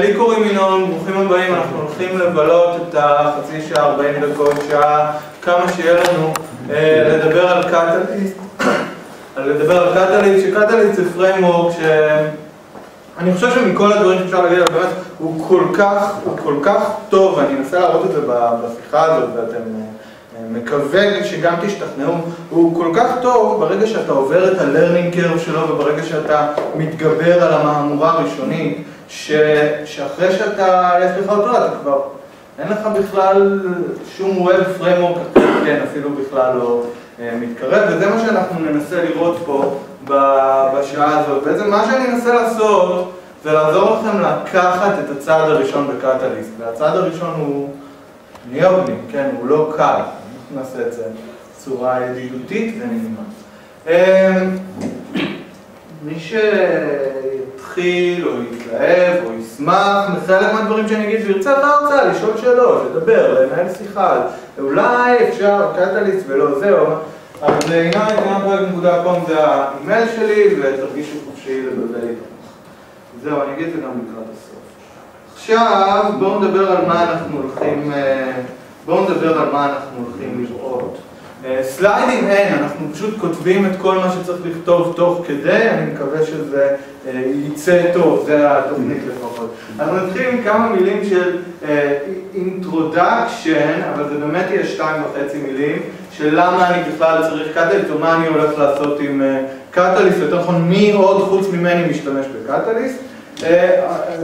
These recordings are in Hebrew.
לי קוראים ינון, ברוכים הבאים, אנחנו הולכים לבלות את החצי שעה, 40 דקות, שעה, כמה שיהיה לנו לדבר על קטליסט, לדבר על קטליסט, שקטליסט זה framework שאני חושב שמכל הדברים שאפשר להגיד עליו, באמת, הוא כל כך, הוא כל כך טוב, ואני אנסה להראות את זה בשיחה הזאת, ואתם מקווה שגם תשתכנעו, הוא כל כך טוב ברגע שאתה עובר את ה-learning curve שלו וברגע שאתה מתגבר על המהמורה הראשונית שאחרי שאתה, יש לך אותו, אתה כבר, אין לך בכלל שום web framework, כן, אפילו בכלל לא מתקרב, וזה מה שאנחנו ננסה לראות פה בשעה הזאת. בעצם מה שאני אנסה לעשות זה לעזור לכם לקחת את הצעד הראשון בקטליסט, והצעד הראשון הוא ניוגני, כן, הוא לא קל. נעשה את זה בצורה ידידותית ונעימה. מי שיתחיל או יתלהב או ישמח מחלק מהדברים שאני אגיד וירצה את ההרצאה, לשאול שאלות, לדבר, לנהל שיחה, אולי אפשר קטליסט ולא זהו, אז עיניים.com זה האימייל שלי ותרגישו חופשי לבלבל איתו. זהו, אני אגיד את זה גם לקראת הסוף. עכשיו בואו נדבר על מה אנחנו הולכים בואו נדבר על מה אנחנו הולכים לראות. סליידים אין, אנחנו פשוט כותבים את כל מה שצריך לכתוב תוך כדי, אני מקווה שזה ייצא טוב, זה התוכנית לפחות. אנחנו נתחיל עם כמה מילים של introduction, אבל זה באמת יהיה שתיים וחצי מילים, של למה אני בכלל צריך קטליסט, או מה אני הולך לעשות עם קטליסט, יותר נכון מי עוד חוץ ממני משתמש בקטליסט.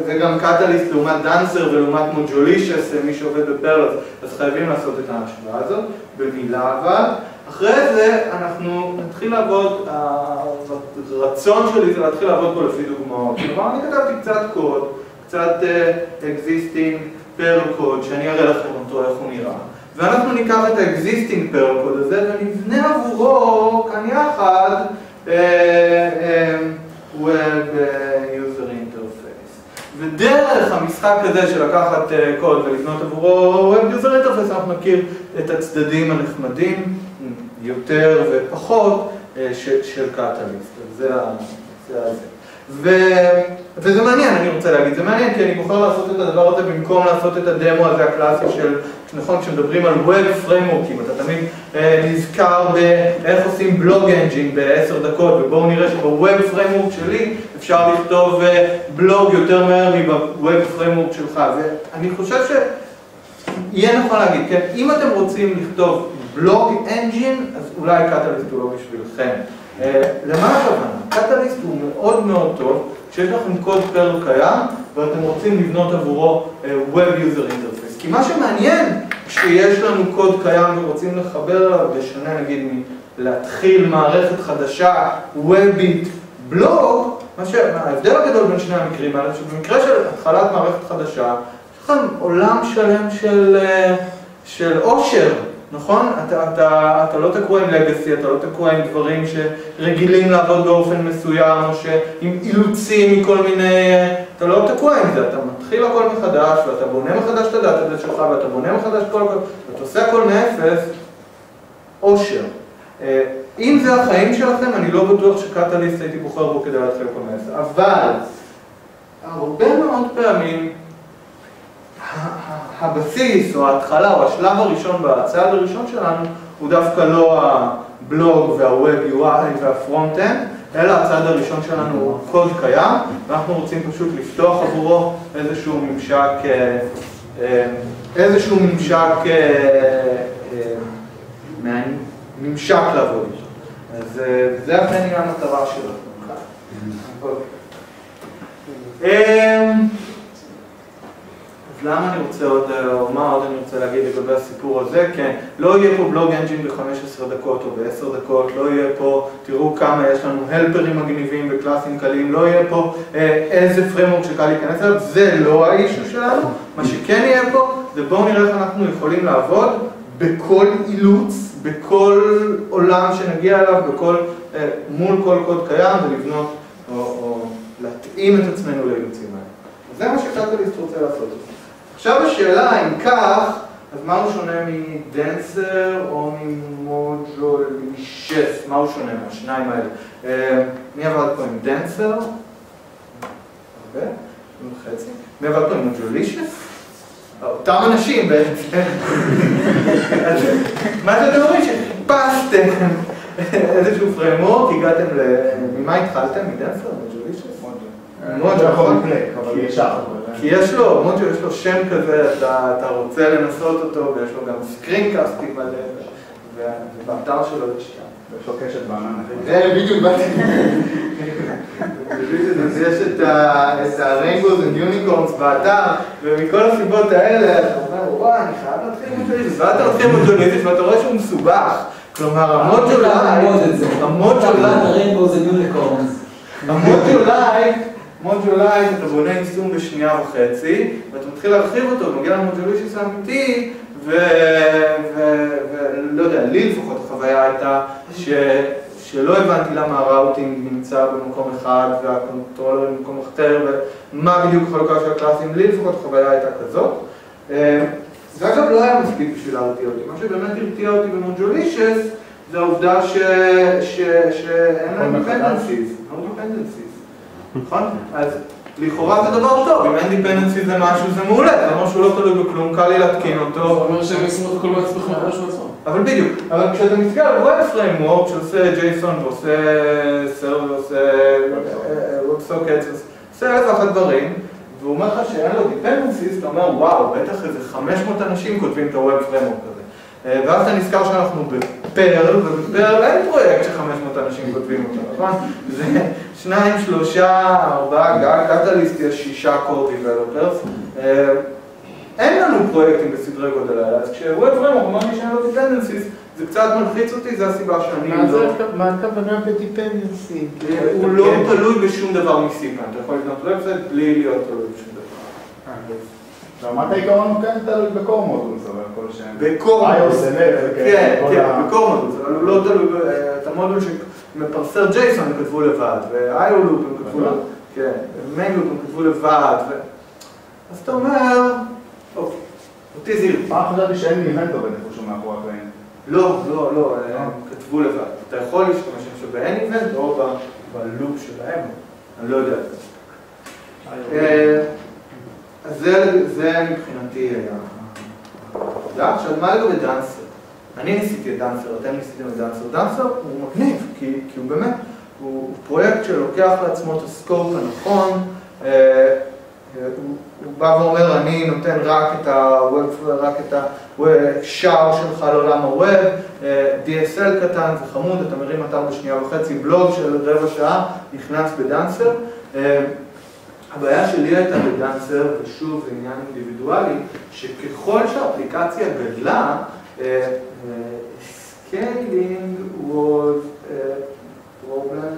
זה גם קטליסט לעומת דאנסר ולעומת מוג'ולישס, מי שעובד בפרלס, אז חייבים לעשות את ההשוואה הזאת, במילה אבל. אחרי זה אנחנו נתחיל לעבוד, הרצון שלי זה להתחיל לעבוד פה לפי דוגמאות. כלומר, אני כתבתי קצת קוד, קצת existing per code, שאני אראה לכם אותו, איך הוא נראה. ואנחנו ניקח את ה-existing code הזה ונבנה עבורו כאן יחד Interface. ודרך המשחק הזה של לקחת קוד ולבנות עבורו Web User Interface אנחנו נכיר את הצדדים הנחמדים יותר ופחות של קטליסט. זה זה. וזה מעניין, אני רוצה להגיד, זה מעניין כי אני בוחר לעשות את הדבר הזה במקום לעשות את הדמו הזה הקלאסי של, נכון, כשמדברים על Web Framework, אתה תמיד נזכר באיך עושים בלוג אנג'ין בעשר דקות, ובואו נראה שב-Web Framework שלי אפשר לכתוב בלוג יותר מהר מב-Web Framework שלך, ואני חושב שיהיה נכון להגיד, כן, אם אתם רוצים לכתוב בלוג אנג'ין, אז אולי קטליסט הוא לא בשבילכם. למה הכוונה? קטליסט הוא מאוד מאוד טוב כשיש לכם קוד פר קיים ואתם רוצים לבנות עבורו Web User Interface. כי מה שמעניין כשיש לנו קוד קיים ורוצים לחבר אליו, בשונה נגיד מלהתחיל מערכת חדשה, Webit, בלוג, ההבדל הגדול בין שני המקרים האלה, שבמקרה של התחלת מערכת חדשה, יש לכם עולם שלם של עושר. נכון? אתה, אתה, אתה לא תקוע עם לגאסי, אתה לא תקוע עם דברים שרגילים לעבוד באופן מסוים, או שעם אילוצים מכל מיני... אתה לא תקוע עם זה, אתה מתחיל הכל מחדש, ואתה בונה מחדש את הדאטה שלך, ואתה בונה מחדש כל... ואתה עושה הכל מאפס, אושר. אם זה החיים שלכם, אני לא בטוח שקטליסט הייתי בוחר בו כדי להתחיל הכל מאפס. אבל, הרבה מאוד פעמים, הבסיס או ההתחלה או השלב הראשון בצעד הראשון שלנו הוא דווקא לא הבלוג וה-Web UI וה-Front-End אלא הצעד הראשון שלנו הוא קוד קיים ואנחנו רוצים פשוט לפתוח עבורו איזשהו ממשק איזשהו ממשק ממשק לעבוד. איתו אז זה אכן יהיה המטרה שלנו אז למה אני רוצה עוד, או מה עוד אני רוצה להגיד לגבי הסיפור הזה? כן, לא יהיה פה בלוג אנג'ין ב-15 דקות או ב-10 דקות, לא יהיה פה, תראו כמה יש לנו הלפרים מגניבים וקלאסים קלים, לא יהיה פה איזה פרמורק שקל להיכנס אליו, זה לא האישו שלנו, מה שכן יהיה פה זה בואו נראה איך אנחנו יכולים לעבוד בכל אילוץ, בכל עולם שנגיע אליו, בכל, מול כל קוד קיים ולבנות או, או להתאים את עצמנו לאילוצים האלה. זה מה שקטליסט רוצה לעשות. עכשיו השאלה אם כך, אז מה הוא שונה מדנסר או ממוג'ולישס? מה הוא שונה מהשניים האלה? מי עבד פה עם דנסר? הרבה? חצי. מי עבד פה עם מוג'ולישס? אותם אנשים בעצם. מה שאתם אומרים שחיפשתם איזשהו framework, הגעתם ל... ממה התחלתם? מדנסר? מוג'ולישס? מוג'ו, נכון? כי יש לו, מוג'ו יש לו שם כזה, אתה רוצה לנסות אותו ויש לו גם screencastים מלא ובאתר שלו יש שם. יש לו קשת בענן. זה בדיוק באתי. יש את and Unicorns באתר, ומכל הסיבות האלה, אתה אומר, וואי, אני חייב להתחיל עם מוג'וליזיס, ואתה מתחיל עם מוג'וליזיס ואתה רואה שהוא מסובך. כלומר, המוג'ולייט, המוג'ולייט, מוג'ולייט, אתה בונה יישום בשנייה וחצי, ואתה מתחיל להרחיב אותו, ומגיע למוג'וליזיס האמיתי, ולא יודע, לי לפחות החוויה הייתה שלא הבנתי למה ה-routing נמצא במקום אחד וה-controller במקום אחר ומה בדיוק החלוקה של ה-classים, לי לפחות החוויה הייתה כזאת. זה אגב לא היה מספיק בשביל להרתיע אותי, מה שבאמת הרתיע אותי במוג'ולישס זה העובדה שאין להם dependencies, נכון? אז לכאורה זה דבר טוב, אם אין dependencies זה משהו זה מעולה, זה אומר שהוא לא תלוי בכלום, קל לי להתקין אותו. זה אומר שהם ישימו את הכל בעצמכם ממש מעצמם. אבל בדיוק, אבל כשאתה מסתכל על Web Framework שעושה JSON ועושה סר ועושה WebSockets, עושה אלף ואחת דברים, והוא אומר לך שאין לו dependencies, אתה אומר וואו, בטח איזה 500 אנשים כותבים את ה-Web Framework הזה. ואז אתה נזכר שאנחנו בפרל, ובפרל אין פרויקט ש-500 אנשים כותבים אותו, נכון? זה שניים, שלושה, ארבעה, גג, קטליסט יש שישה core developers. אין לנו פרויקטים בסדרי גודל האלה, אז כש-Web Framework אומר לי שאין לו dependencies, זה קצת מלחיץ אותי, זה הסיבה שאני לא... מה הכוונה ב-dependency? הוא לא תלוי בשום דבר מסיפה, אתה יכול לבנות website בלי להיות תלוי בשום דבר. רמת העיקרון הוא כן תלוי ב-core modules, אבל כל שם. ב-core modules, כן, כן, ב-core modules, אבל הוא לא תלוי, את המודול שמפרסר JSON הם כתבו לבד, ו-IO loop הם כתבו לבד, כן, loop הם כתבו לבד, אז אתה אומר, אוקיי, אותי זיר. מה חשבתי שאין לי עובד איפשהו מאחורי הקלעים? לא, לא, לא, הם כתבו לבד. אתה יכול להשתמש עכשיו באין איבנט או בלופ שלהם, אני לא יודע. אז זה מבחינתי היה... עכשיו, מה לגבי דאנסר? אני ניסיתי את דאנסר, אתם ניסיתם את דאנסר. דאנסר הוא מגניב, כי הוא באמת, הוא פרויקט שלוקח לעצמו את הסקופ הנכון, הוא בא ואומר, אני נותן רק את השער שלך לעולם הווב, DSL קטן, זה חמוד, אתה מרים אתר בשנייה וחצי, בלוג של רבע שעה, נכנס בדאנסר. הבעיה שלי הייתה בדאנסר, ושוב זה עניין אינדיבידואלי, שככל שהאפליקציה גדלה, scaling was a problem,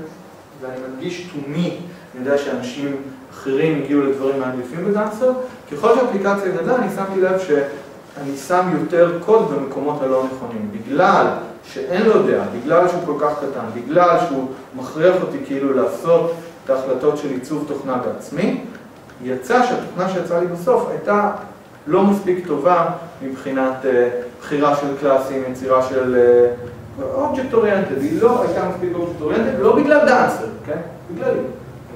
ואני מדגיש to me, אני יודע שאנשים אחרים הגיעו לדברים מעדיפים בדאנסר, ככל שהאפליקציה גדלה אני שמתי לב שאני שם יותר קוד במקומות הלא נכונים, בגלל שאין לו דעה, בגלל שהוא כל כך קטן, בגלל שהוא מכריח אותי כאילו לעשות את ההחלטות של עיצוב תוכנה בעצמי, יצא שהתוכנה שיצאה לי בסוף הייתה לא מספיק טובה מבחינת בחירה של קלאסים, יצירה של object oriented, היא לא הייתה מספיק object oriented, לא בגלל Dancer, כן? בגלל לי.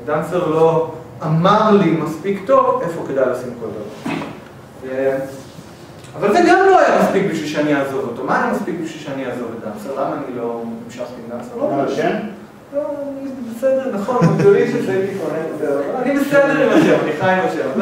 Dancer לא אמר לי מספיק טוב איפה כדאי לשים כל דבר. אבל זה גם לא היה מספיק בשביל שאני אעזוב אותו. מה היה מספיק בשביל שאני אעזוב את Dancer? למה אני לא המשכתי עם Dancer? לא השם? לא, אני בסדר, נכון, אני בסדר עם השם, אני חי עם השם.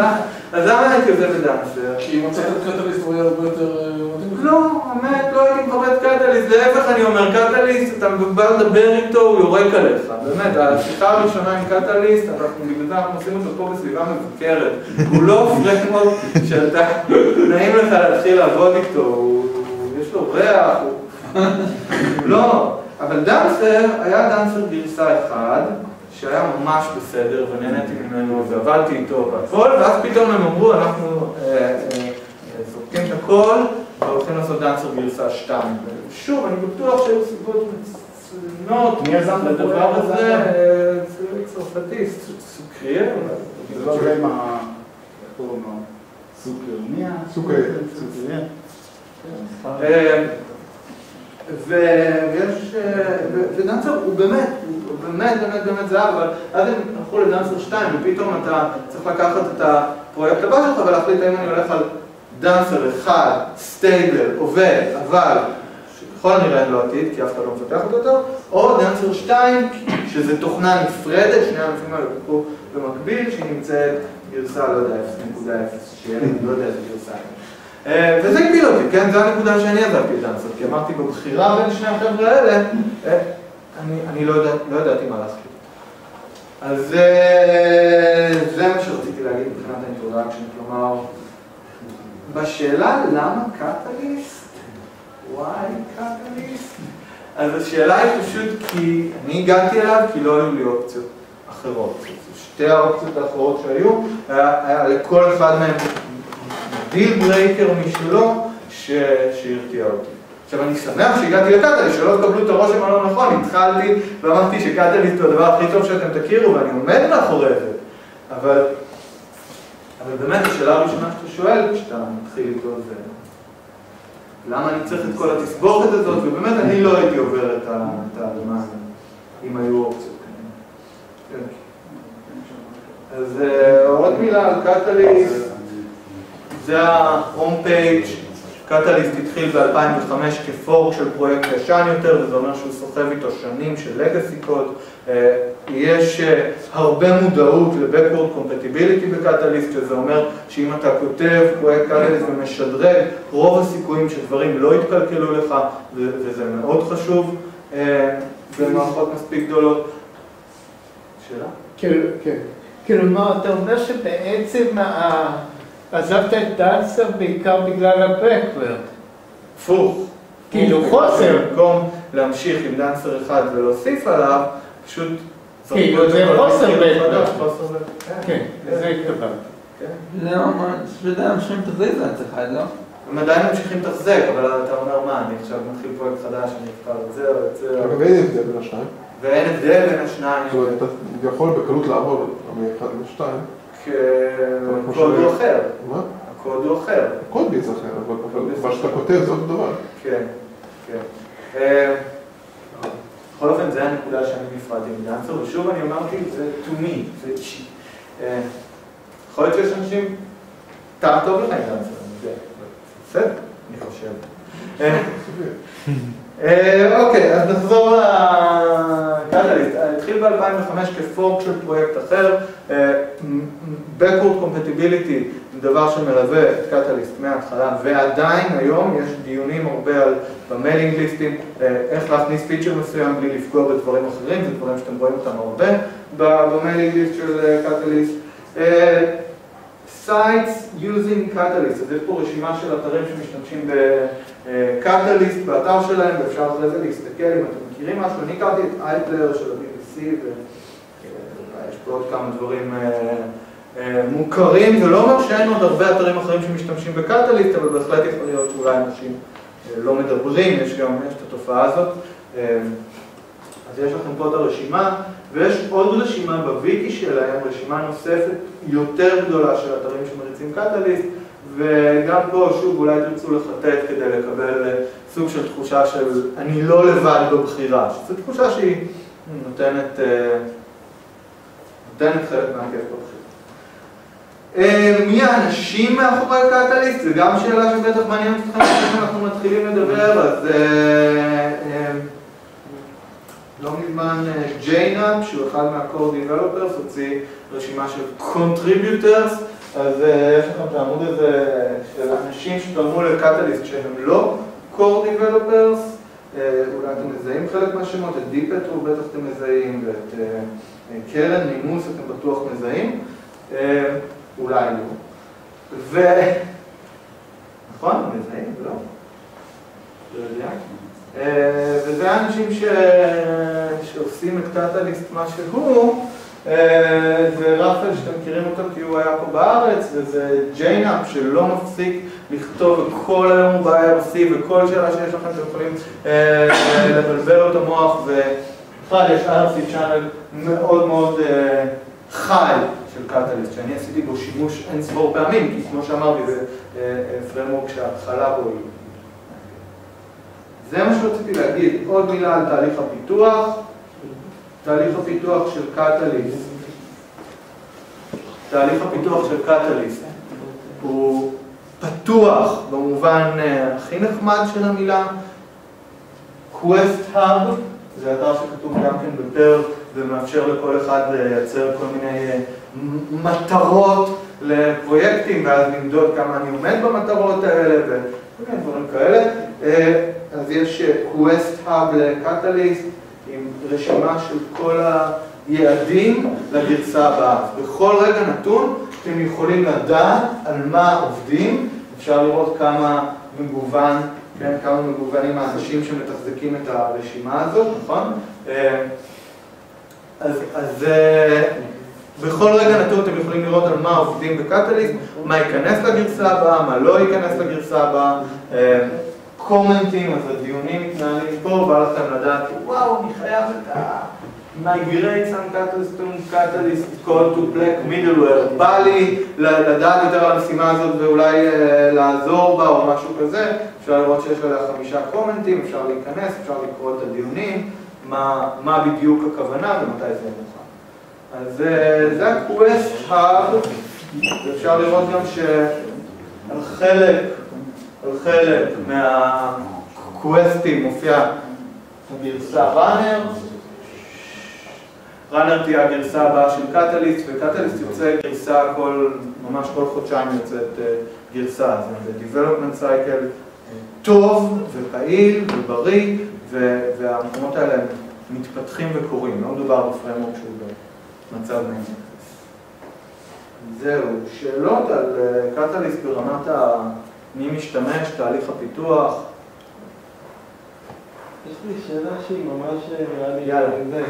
אז למה הייתי עוזב את Dancer? כי מצאת את Catalyst הוא היה הרבה יותר מתאים לך. לא, האמת, לא הייתי מחפש Catalyst, להפך אני אומר, Catalyst, אתה בא לדבר איתו, הוא יורק עליך. באמת, השיחה הראשונה עם Catalyst, אנחנו בגלל זה אנחנו עושים אותו פה בסביבה מבוקרת. הוא לא פרמורק שאתה, נעים לך להתחיל לעבוד איתו, יש לו ריח, הוא לא... אבל דאנסר, היה דאנסר גרסה אחד, שהיה ממש בסדר, ונהניתי ממנו, ועבדתי איתו והכל, ואז פתאום הם אמרו, אנחנו זורקים את הכל, והולכים לעשות דאנסר גרסה 2. ושוב, אני בטוח שהיו סיבות מצוינות לדבר הזה, צרפתי, סוקריאל. זה ויש, ו- ו Dancer הוא באמת, הוא באמת באמת באמת זהב, אבל אז הם הלכו ל Dancer 2 ופתאום אתה צריך לקחת את הפרויקט הבא שלך ולהחליט האם אני הולך על Dancer 1, stable, עובד, אבל ככל הנראה אין לו עתיד, כי אף אחד לא מפתח אותו יותר, או Dancer 2, שזה תוכנה נפרדת, שני הענפים האלה הולכו במקביל, שהיא נמצאת גרסה, לא יודע, 0.0, שיהיה לי, לא יודע איזה גרסה. אה, וזה הגביל אותי, כן? זו הנקודה שאני עזבתי את Dancer, כי אמרתי בבחירה בין שני החבר'ה האלה, אה, אני, אני לא, יודע, לא ידעתי מה לעשות. אז אה, זה מה שרציתי להגיד מבחינת ה introduction, כלומר, בשאלה למה Catalyst, why Catalyst, אז השאלה היא פשוט כי אני הגעתי אליו כי לא היו לי אופציות אחרות. שתי האופציות האחרות שהיו, היה, היה לכל אחד מהם deal breaker משלו שהרתיע אותי. עכשיו אני שמח שהגעתי ל Catalyst, שלא תקבלו את הרושם הלא נכון, התחלתי ואמרתי ש Catalyst הוא הדבר הכי טוב שאתם תכירו ואני עומד מאחורי זה, אבל, אבל באמת השאלה הראשונה שאתה שואל כשאתה מתחיל איתו זה למה אני צריך את כל התסבוכת הזאת, ובאמת אני לא הייתי עובר את האדמה הזאת, אם היו אופציות כאלה. כן. אז אה, עוד מילה על Catalyst, זה ה home page, Catalyst התחיל ב-2005 כ fork של פרויקט ישן יותר, וזה אומר שהוא סוחב איתו שנים של legacy code. יש אה, הרבה מודעות ל-Backward Compatibility ב Catalyst, שזה אומר שאם אתה כותב פרויקט Catalyst ומשדרג, רוב הסיכויים שדברים לא יתקלקלו לך, וזה מאוד חשוב אה, במערכות מספיק גדולות. שאלה? כאילו, כן. כלומר, אתה אומר שבעצם ה- עזבת את דנסר בעיקר בגלל ה-Backward. הפוך. כאילו, חוסר. במקום להמשיך עם דנסר אחד ולהוסיף עליו, פשוט... כאילו, זה חוסר בעצם. מחדש, חוסר בעצם. כן, לזה התכוונתי. כן. לא, מה, בשביל זה ממשיכים את אחד, לא? הם עדיין ממשיכים לתחזק, אבל אתה אומר מה, אני עכשיו מתחיל פרויקט חדש, אני אבחר את זה או את זה, אגב, אין הבדל בין השניים. ואין הבדל בין השניים, זאת אומרת, אתה יכול בקלות לעבור מאחד לשתיים. הקוד הוא אחר, מה? הקוד הוא אחר, קוד ביץ אחר, אבל מה שאתה כותב זה אותו דבר. כן, כן. אה, בכל אופן, זה הנקודה שאני נפרדתי מדנסר, ושוב אני אמרתי, זה to me, זה אישי. אה, יכול להיות שיש אנשים, טעם טוב לך עם יודע, בסדר, אני חושב. אה, אה, אוקיי, אז נחזור ל Catalyst. התחיל ב-2005 כ fork של פרויקט אחר. אה, Backward Compatibility זה דבר שמלווה את Catalyst מההתחלה, ועדיין היום יש דיונים הרבה על ב mailing list ים, אה, איך להכניס פיצ'ר מסוים בלי לפגוע בדברים אחרים, זה דברים שאתם רואים אותם הרבה במיילינג ליסט של קטליסט. Sites using Catalyst, אז יש פה רשימה של אתרים שמשתמשים בקטליסט באתר שלהם, ואפשר אחרי זה להסתכל אם אתם מכירים משהו. אני הכרתי את אייפלר של ה-BBC, ויש פה עוד כמה דברים אה, אה, מוכרים, זה לא אומר שאין עוד הרבה אתרים אחרים שמשתמשים בקטליסט, אבל בהחלט יכול להיות שאולי אנשים אה, לא מדברים, יש גם, יש את התופעה הזאת. אז יש לכם פה את הרשימה, ויש עוד רשימה בוויקי שלהם, רשימה נוספת יותר גדולה של אתרים שמריצים קטליסט, וגם פה, שוב, אולי תרצו לחטט כדי לקבל סוג של תחושה של אני לא לבד בבחירה, שזו תחושה שהיא נותנת, אה, נותנת חלק מהכיף בבחירה. אה, מי האנשים מאחורי קטליסט? זו גם שאלה שבטח מעניינת אתכם לפני שאנחנו מתחילים לדבר, אז... אה, לא מזמן jnap, שהוא אחד מה-core developers, הוציא רשימה של contributors, אז אה, יש לכם את העמוד הזה של אנשים שתרמו ל Catalyst שהם לא core developers, אה, אולי אתם מזהים חלק מהשמות, את דיפטרו בטח אתם מזהים, ואת אה, קרן, נימוס אתם בטוח מזהים, אולי לא. ו... נכון? מזהים? לא? לא יודע. אה, וזה האנשים ש... שעושים את Catalyst מה שהוא, אה, זה rafl שאתם מכירים אותו כי הוא היה פה בארץ, וזה jnap שלא מפסיק לכתוב כל היום הוא ב-IRC וכל שאלה שיש לכם אתם יכולים אה, לבלבל את המוח, ובכלל יש IRC channel מאוד מאוד חי של Catalyst, שאני עשיתי בו שימוש אין ספור פעמים, כי כמו שאמרתי זה פרמורק שההתחלה בו היא זה מה שרציתי להגיד. עוד מילה על תהליך הפיתוח. תהליך הפיתוח של קטליסט. תהליך הפיתוח של קטליסט הוא פתוח במובן אה, הכי נחמד של המילה. Quest Hub, זה אתר שכתוב גם כן בפרל ומאפשר לכל אחד לייצר כל מיני אה, מטרות לפרויקטים ואז למדוד כמה אני עומד במטרות האלה וכל מיני דברים כאלה. אה, אז יש Quest Hub לקטליסט רשימה של כל היעדים לגרסה הבאה. בכל רגע נתון אתם יכולים לדעת על מה עובדים, אפשר לראות כמה מגוון, כן, כמה מגוונים האנשים שמתחזקים את הרשימה הזאת, נכון? אה, אז, אז אה, בכל רגע נתון אתם יכולים לראות על מה עובדים בקטליסט, מה ייכנס לגרסה הבאה, מה לא ייכנס לגרסה הבאה, קומנטים, אז הדיונים מתנהלים פה, בא לכם לדעת, וואו, אני חייב את ה... migrate some catalyst to catalyst call to black middleware, בא לי לדעת יותר על המשימה הזאת ואולי אה, לעזור בה או משהו כזה, אפשר לראות שיש עליה חמישה קומנטים, אפשר להיכנס, אפשר לקרוא את הדיונים, מה, מה בדיוק הכוונה ומתי זה מוכן. אז אה, זה ה-Quest Hub, ואפשר לראות גם שעל חלק, על חלק מהקווסטים מופיע הגרסה runner, runner תהיה הגרסה הבאה של קטליסט, וקטליסט יוצא גרסה כל, ממש כל חודשיים יוצאת אה, גרסה, זה development cycle. טוב ופעיל ובריא, והמקומות האלה מתפתחים וקורים, לא מדובר בפרמורק שהוא במצב נעים. זהו, שאלות על אה, קטליסט ברמת ה... מי משתמש, תהליך הפיתוח, יש לי שאלה שהיא ממש נראה לי... יאללה. זה,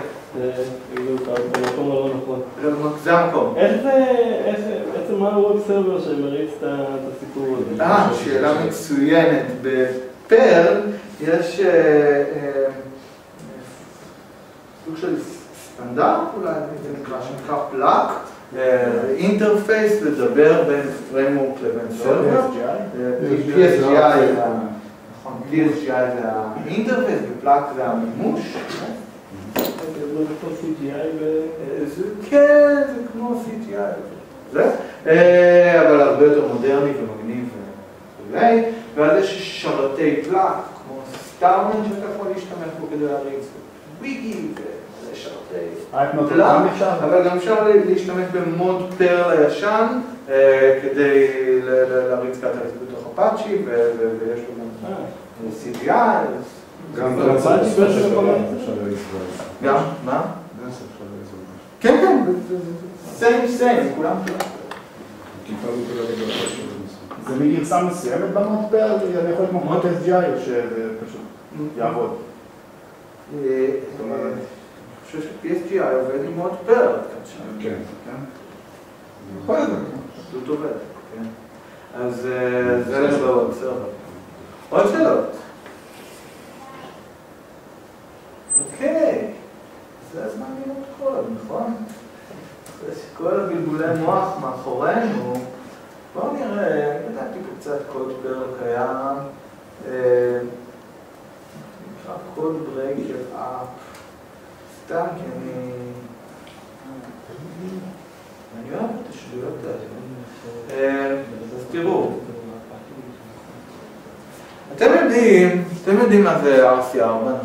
זה כאילו במקום הלא נכון. זה המקום. איך זה, בעצם מה ה-Web Server שמריץ את הסיפור הזה? אה, שאלה מצוינת. ב Perl יש אה, אה, סוג של סטנדרט אולי, זה נקרא, שנקרא Plack, interface לדבר בין framework לבין server. אה, PSGI זה ה- נכון, PSGI זה ה interface ו Plack זה המימוש. זה. אה, זה כן, זה כמו CGI. זה, אה, אבל הרבה יותר מודרני ומגניב וכולי. ואז יש שרתי פלאק, כמו סטארמן שאתה יכול להשתמש בו כדי להריץ, ויגי אייפנוט פלאק, גם אפשר? אבל גם אפשר להשתמש במוד פרל הישן אה, כדי ל- ל- להריץ קטליסט בתוך אפאצ'י, ויש לו גם אה, CGI, גם באתי אפשר. גם, מה? כן, כן, סיים סיים, כולם. זה מגרסה מסוימת במוד פרל? אני יכול כמו מוד SGI או שזה פשוט יעבוד? אה, אני חושב ש-PSGI עובד עם מאוד פרל, כן. יכול להיות, פשוט עובד, כן. אז אה, זה לגבי בסדר. עוד שאלות? אוקיי, זה הזמן לראות קוד, נכון? אחרי שכל הבלבולי מוח מאחורינו, בואו נראה, אני בדקתי פה קצת קוד Perl קיים, אה, נקרא code breaker app, סתם כי אני... אני אוהב את השטויות האלה. אה, אז תראו, אתם יודעים, אתם יודעים מה זה RC4,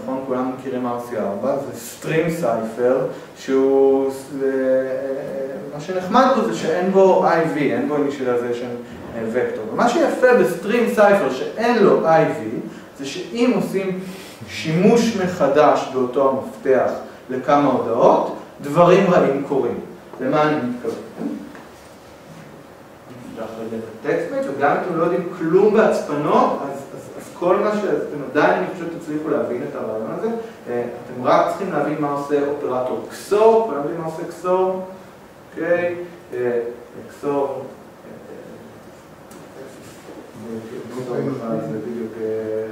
נכון? כולם מכירים RC4, זה סטרים סייפר, שהוא, זה, מה שנחמד בו זה שאין בו IV, אין בו initialization וקטור. ומה שיפה בסטרים סייפר שאין לו IV, זה שאם עושים שימוש מחדש באותו המפתח לכמה הודעות, דברים רעים קורים. למה אני מתכוון? הטקסט וגם אם אתם לא יודעים כלום בהצפנות, אז, אז, אז כל מה שאתם עדיין, אני חושב, תצליחו להבין את הרעיון הזה. אה, אתם רק צריכים להבין מה עושה אופרטור קסור, כולם יודעים מה עושה קסור, אוקיי? אה, קסור, קסור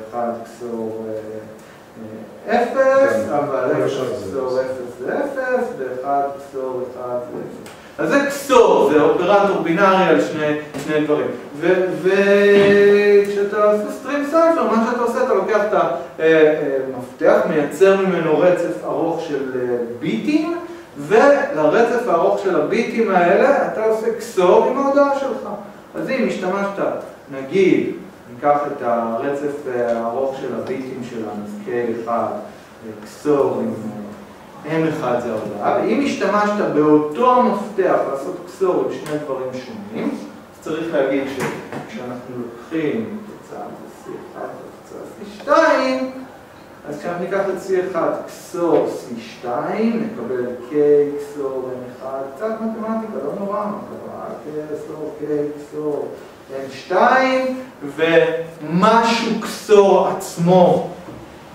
אחד אה, קסור אה, אה, אפס, אבל אפס קסור אפס זה 0, ו-1 כסור 1 זה 0. אז זה כסור, זה אופרטור בינארי על שני, שני דברים. וכשאתה עושה סטרים סייפר, מה שאתה עושה, אתה לוקח את המפתח, מייצר ממנו רצף ארוך של אה, ביטים, ולרצף הארוך של הביטים האלה אתה עושה כסור עם ההודעה שלך. אז אם השתמשת, נגיד, ניקח את הרצף אה, הארוך של הביטים שלנו, אז K1, כסור עם M1 זה ההודעה, ואם השתמשת באותו המפתח לעשות כסור עם שני דברים שונים, אז צריך להגיד שכשאנחנו לוקחים תוצאה C1 ותוצאה C2, אז כשאנחנו ניקח את C1 כסור C2, נקבל K כסור M1, קצת מתמטיקה, לא נורא, מה קרה? K כסור K כסור M2, ומשהו כסור עצמו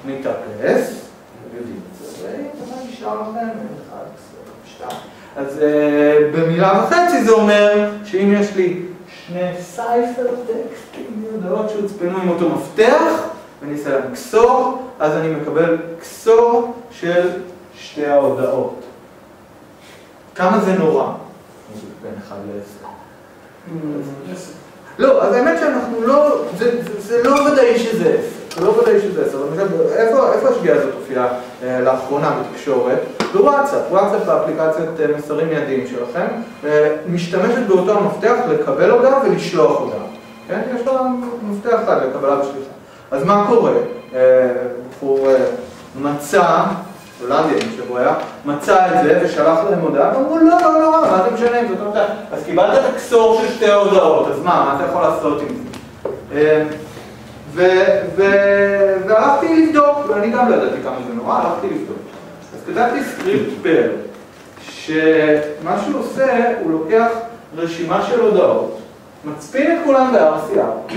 מתאפס, אתם יודעים את זה, ומה נשאר לכם? M1 כסור M2. אז uh, במילה וחצי זה אומר שאם יש לי שני סייפר טקסטים, הודעות שהוצפנו עם אותו מפתח, ואני אעשה להם כסור, אז אני מקבל כסור של שתי ההודעות. כמה זה נורא? בין 1 ל-10. לא, אז האמת שאנחנו לא, זה, זה, זה לא ודאי שזה 10, זה לא ודאי שזה 10, למשל, איפה, איפה השגיאה הזאת הופיעה אה, לאחרונה בתקשורת? בוואטסאפ, וואטסאפ באפליקציית אה, מסרים מיידיים שלכם, אה, משתמשת באותו המפתח לקבל הודעה ולשלוח הודעה, כן? יש לה מפתח אחד לקבלה ושליחה. אז מה קורה? בחור מצא, הולנדי אני חושב הוא היה, מצא את זה ושלח להם הודעה, ואמרו לא, לא, לא, מה אתם משנים? זאת אומרת, אז קיבלת את הכסור של שתי ההודעות, אז מה, מה אתה יכול לעשות עם זה? והלכתי לבדוק, ואני גם לא ידעתי כמה זה נורא, הלכתי לבדוק. אז כתבתי סקריפט פר, שמה שהוא עושה, הוא לוקח רשימה של הודעות, מצפין את כולם ב-RCR,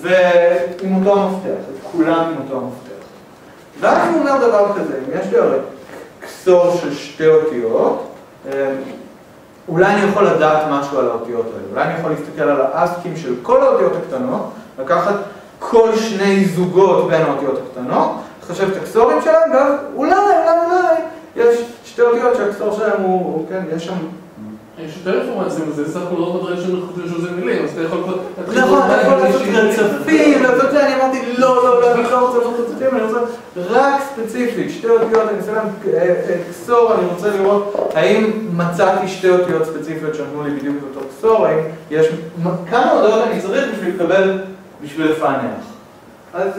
ועם אותו המפתח, את כולם עם אותו המפתח. ואז הוא אומר דבר כזה, אם יש לי הרי כסור של שתי אותיות, אולי אני יכול לדעת משהו על האותיות האלה, אולי אני יכול להסתכל על האסקים של כל האותיות הקטנות, לקחת כל שני זוגות בין האותיות הקטנות, לחשב את הכסורים שלהם, ואז אולי, אולי, אולי, יש שתי אותיות שהכסור שלהם הוא, כן, יש שם... יש יותר אינפורמציה מזה, סך הכל רוב הדברים שזה מילים, אז אתה יכול... נכון, אתה יכול לעשות רצפים, לעשות זה, אני אמרתי, לא, לא, לא, אני לא רוצה לעשות רצפים, אני רוצה רק ספציפית, שתי אותיות, אני אעשה להם כסור, אני רוצה לראות האם מצאתי שתי אותיות ספציפיות שנתנו לי בדיוק את אותו האם יש... כמה הודעות אני צריך בשביל לקבל, בשביל לפענח. אז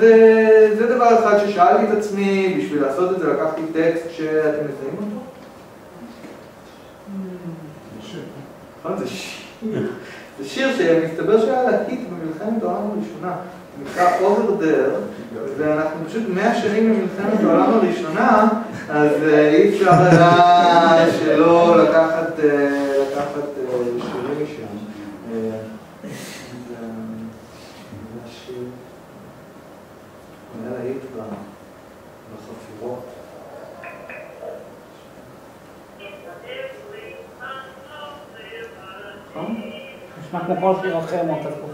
זה דבר אחד ששאלתי את עצמי, בשביל לעשות את זה לקחתי טקסט שאתם מזהים אותו? נכון? זה שיר. זה שיר שמסתבר שהיה להיט במלחמת העולם הראשונה. נקרא Over There, ואנחנו פשוט מאה שנים במלחמת העולם הראשונה, אז אי אפשר היה שלא לקחת שירים משם. זה שיר, היה להיט בחפירות. שיר אחר מאותה תקופה.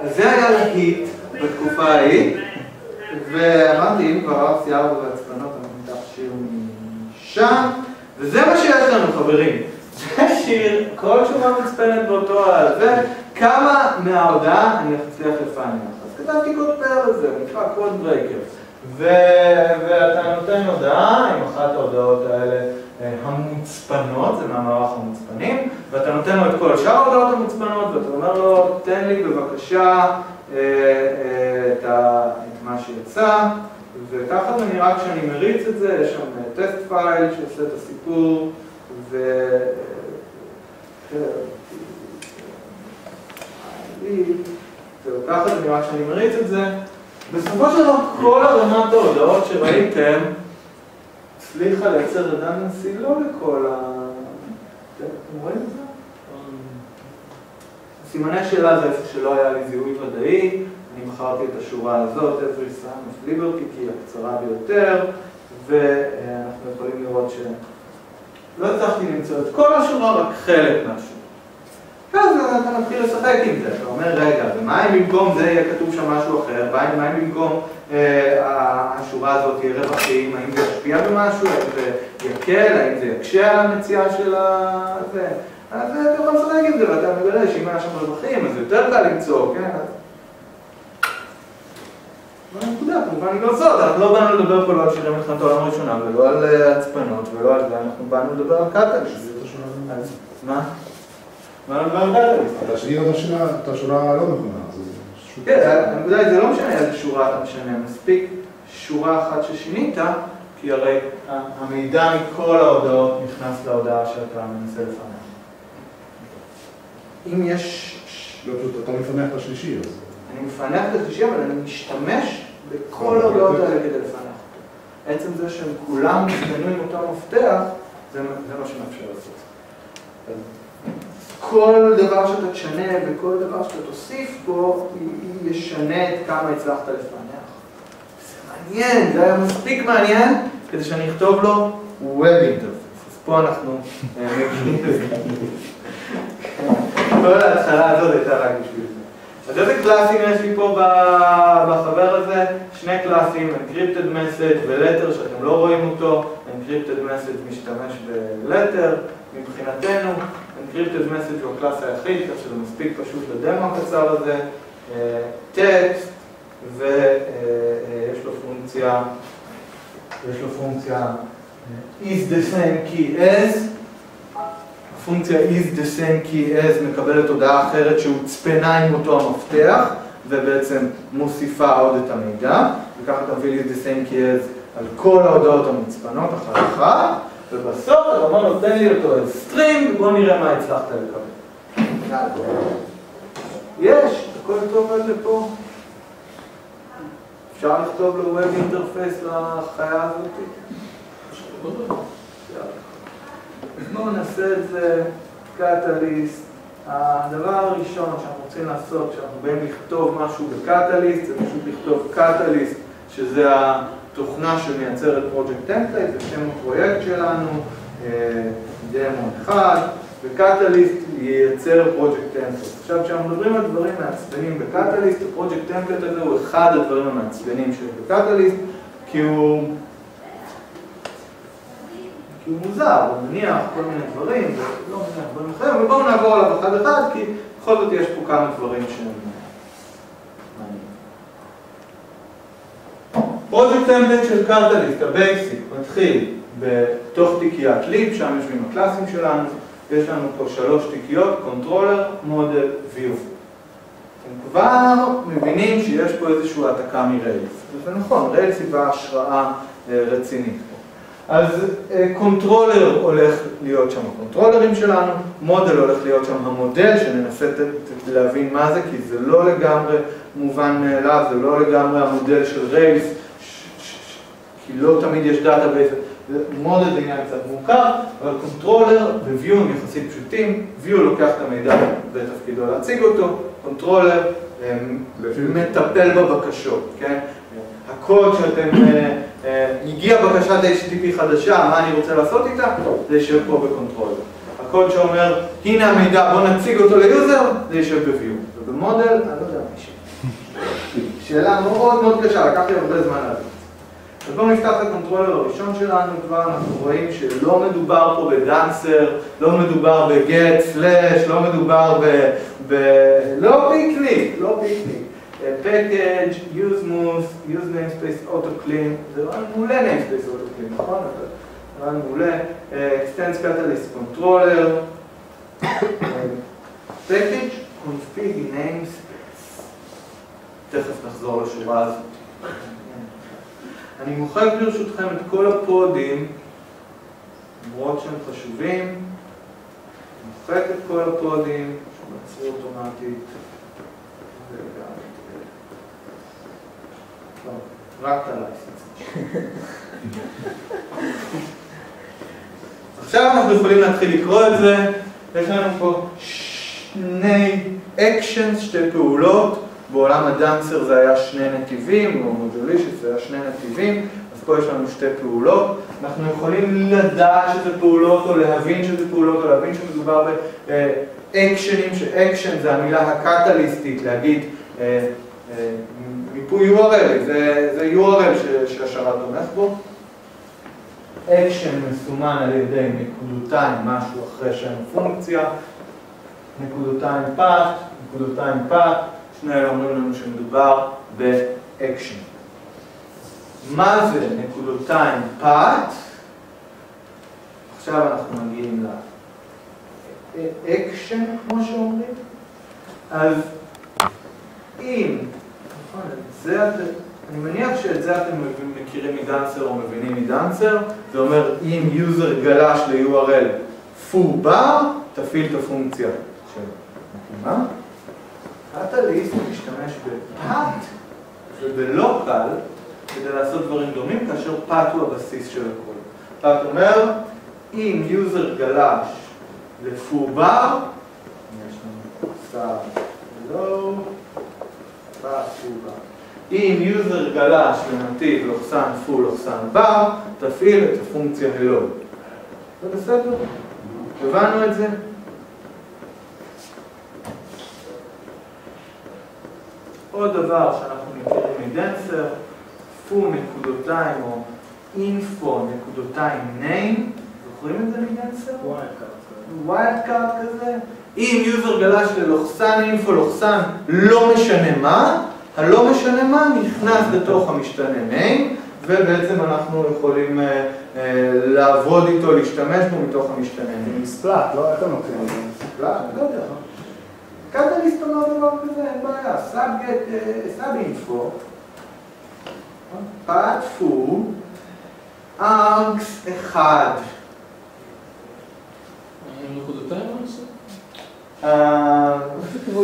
אז זה היה להיט בתקופה ההיא, ואמרתי, אם כבר הרב שיער ובעצבנות, אנחנו ניקח שיר משם, וזה מה שיש לנו, חברים. זה שיר, כל תשובה מצפנת באותו הזה, כמה מההודעה אני אצליח לפענח. אז כתבתי קוד Perl כזה, נקרא code breaker. ואתה נותן הודעה עם אחת ההודעות האלה המוצפנות, זה מהמערך המוצפנים, ואתה נותן לו את כל שאר ההודעות המוצפנות, ואתה אומר לו, תן לי בבקשה את מה שיצא, וככה זה נראה כשאני מריץ את זה, יש שם טסט פייל שעושה את הסיפור, ו... וככה זה נראה כשאני מריץ את זה. בסופו של דבר כל הרמת ההודעות שראיתם הצליחה לייצר redundancy לא לכל ה... אתם רואים את זה? סימני שאלה זה איפה שלא היה לי זיהוי ודאי, אני בחרתי את השורה הזאת, every sign of liberty, כי היא הקצרה ביותר, ואנחנו יכולים לראות שלא הצלחתי למצוא את כל השורה, רק חלק מהשורה. ואז אתה מתחיל לשחק עם זה, אתה אומר, רגע, ומה אם במקום זה יהיה כתוב שם משהו אחר? מה אם במקום השורה הזאת תהיה רווחים? האם זה ישפיע במשהו? האם זה יקל, האם זה יקשה על המציאה של ה... זה. אז אתה יכול לשחק עם זה, ואתה מגלה שאם היה שם רווחים, אז יותר קל למצוא, כן? הנקודה, כמובן לא סוד, אנחנו לא באנו לדבר פה לא על שירי מלחמת העולם הראשונה, ולא על אה, הצפנות, ולא על זה, אנחנו באנו לדבר על קטליסט. אז מה? מה לדבר על קטליסט? אתה שני אותה שורה, אותה שורה לא נכונה. כן, הנקודה היא, זה לא משנה איזה שורה אתה משנה, מספיק שורה אחת ששינית, כי הרי המידע מכל ההודעות נכנס להודעה שאתה מנסה לפענח. אם יש... לא, פשוט אתה מפענח את השלישי, אז... אני מפענח את השלישי, אבל אני משתמש בכל ההודעות האלה כדי לפענח אותו. עצם זה שהם כולם משתנו עם אותו מפתח, זה מה שמאפשר לעשות. כל דבר שאתה תשנה וכל דבר שאתה תוסיף בו, ישנה את כמה הצלחת לפענח. זה מעניין, זה היה מספיק מעניין כדי שאני אכתוב לו Web Interface. אז פה אנחנו אה, מגיעים לזה. כל ההתחלה הזאת הייתה רק בשביל זה. אז איזה קלאסים יש לי פה בחבר הזה? שני קלאסים, Encrypted Message ו-Letter שאתם לא רואים אותו. Encrypted Message משתמש ב-Letter מבחינתנו. Encrypted Message הוא הקלאס היחיד, כך שזה מספיק פשוט לדמו הקצר הזה. טקסט, ויש לו פונקציה, יש לו פונקציה אה, is the same key as, הפונקציה is the same key as מקבלת הודעה אחרת שהוצפנה עם אותו המפתח, ובעצם מוסיפה עוד את המידע, וככה אתה מביא is the same key as על כל ההודעות המוצפנות אחת אחת, ובסוף אתה אומר לו תן לי אותו as string, ובוא נראה מה הצלחת לקבל. יש, הכל טוב עד לפה. אפשר לכתוב לו Web Interface לחיה הזאת? בואו נעשה את זה, Catalyst. הדבר הראשון שאנחנו רוצים לעשות כשאנחנו באים לכתוב משהו ב Catalyst, זה פשוט לכתוב Catalyst, שזה התוכנה שמייצרת project template, זה שם הפרויקט שלנו, דמו אחד, ו Catalyst ייצר project template. עכשיו, כשאנחנו מדברים על דברים מעצבנים ב Catalyst, ה project template הזה הוא אחד הדברים המעצבנים שיש ב Catalyst, כי הוא... כי הוא מוזר, הוא מניח כל מיני דברים, ולא מניח דברים אחרים, אבל בואו נעבור עליו אחד אחד, כי בכל זאת יש פה כמה דברים שהם project template של Catalyst, ה basic, מתחיל בתוך תיקיית lib, שם יושבים הקלאסים שלנו, יש לנו פה שלוש תיקיות, controller, model, view. אתם כבר מבינים שיש פה איזושהי העתקה מ Rails. וזה נכון, Rails היווה השראה אה, רצינית. אז אה, controller הולך להיות שם הקונטרולרים שלנו, מודל הולך להיות שם המודל, שננסה להבין מה זה, כי זה לא לגמרי מובן מאליו, זה לא לגמרי המודל של ש- כי לא תמיד יש database. מודל זה עניין קצת מורכב, אבל controller ו-view הם יחסית פשוטים, view לוקח את המידע ותפקידו להציג אותו, controller מטפל בבקשות, כן? הקוד שאתם, אה, אה, הגיע בקשת HTTP חדשה, מה אני רוצה לעשות איתה? זה יישב פה ב controller. הקוד שאומר, הנה המידע, בוא נציג אותו ל user, זה יישב ב-view. ובמודל, אני לא יודע מה יישב. שאלה מאוד מאוד קשה, לקח לי הרבה זמן להבין. אז בואו נפתח את ה controller הראשון שלנו, כבר אנחנו רואים שלא מדובר פה ב Dancer, לא מדובר ב get, slash, לא מדובר ב... ב... לא פיקניק, לא פיקניק. package, use Moose, use namespace autoclean, זה רעיון מעולה namespace autoclean, נכון? רעיון מעולה. אה, extends Catalyst controller, אה, package config namespace. תכף נחזור לשורה הזאת. אני מוחק ברשותכם את כל ה POD-ים, למרות שהם חשובים, מוחק את כל ה POD-ים, שמצאו אוטומטית. לא, רק את ה license. עכשיו אנחנו יכולים להתחיל לקרוא את זה, יש לנו פה שני actions, שתי פעולות, בעולם ה Dancer זה היה שני נתיבים, או Mojolicious זה היה שני נתיבים, אז פה יש לנו שתי פעולות. אנחנו יכולים לדעת שזה פעולות, או להבין שזה פעולות, או להבין שמדובר באקשנים, שאקשן זה המילה הקטליסטית, להגיד אה, אה, מיפוי URL, זה, זה URL שהשרת תומך בו. אקשן מסומן על ידי נקודותיים, משהו אחרי שם הפונקציה, נקודותיים path, נקודותיים path, שני אלה אומרים לנו שמדובר באקשן. מה זה נקודותיים path? עכשיו אנחנו מגיעים לאקשן, כמו שאומרים. אז אם, נכון, את זה אתם, אני מניח שאת זה אתם מכירים מ Dancer או מבינים מ Dancer, זה אומר אם user גלש ל-URL foo bar, תפעיל את הפונקציה שלו. Catalyst משתמש ב path וב local כדי לעשות דברים דומים, כאשר path הוא הבסיס של הכל. path אומר, אם user גלש ל foo bar, יש לנו sub לא, path foo bar. אם user גלש לנתיב לוחסן foo לוחסן בר, תפעיל את הפונקציה hello. זה בסדר? הבנו את זה? עוד דבר שאנחנו מכירים מ Dancer, foo נקודותיים או info נקודותיים name, זוכרים את זה מ Dancer? ווילד קארד כזה. אם יוזר גלש ללוחסן אינפו לוחסן לא משנה מה, הלא משנה מה נכנס לתוך המשתנה name, ובעצם אנחנו יכולים uh, uh, לעבוד איתו, להשתמש בו מתוך המשתנה name. מספלט, לא? איך אתם לוקחים את זה? מספלט? לא יודע. קטליסט אומר דבר כזה, אין בעיה, סאבגט, סאב אינפו, פאט פו, ארקס אחד.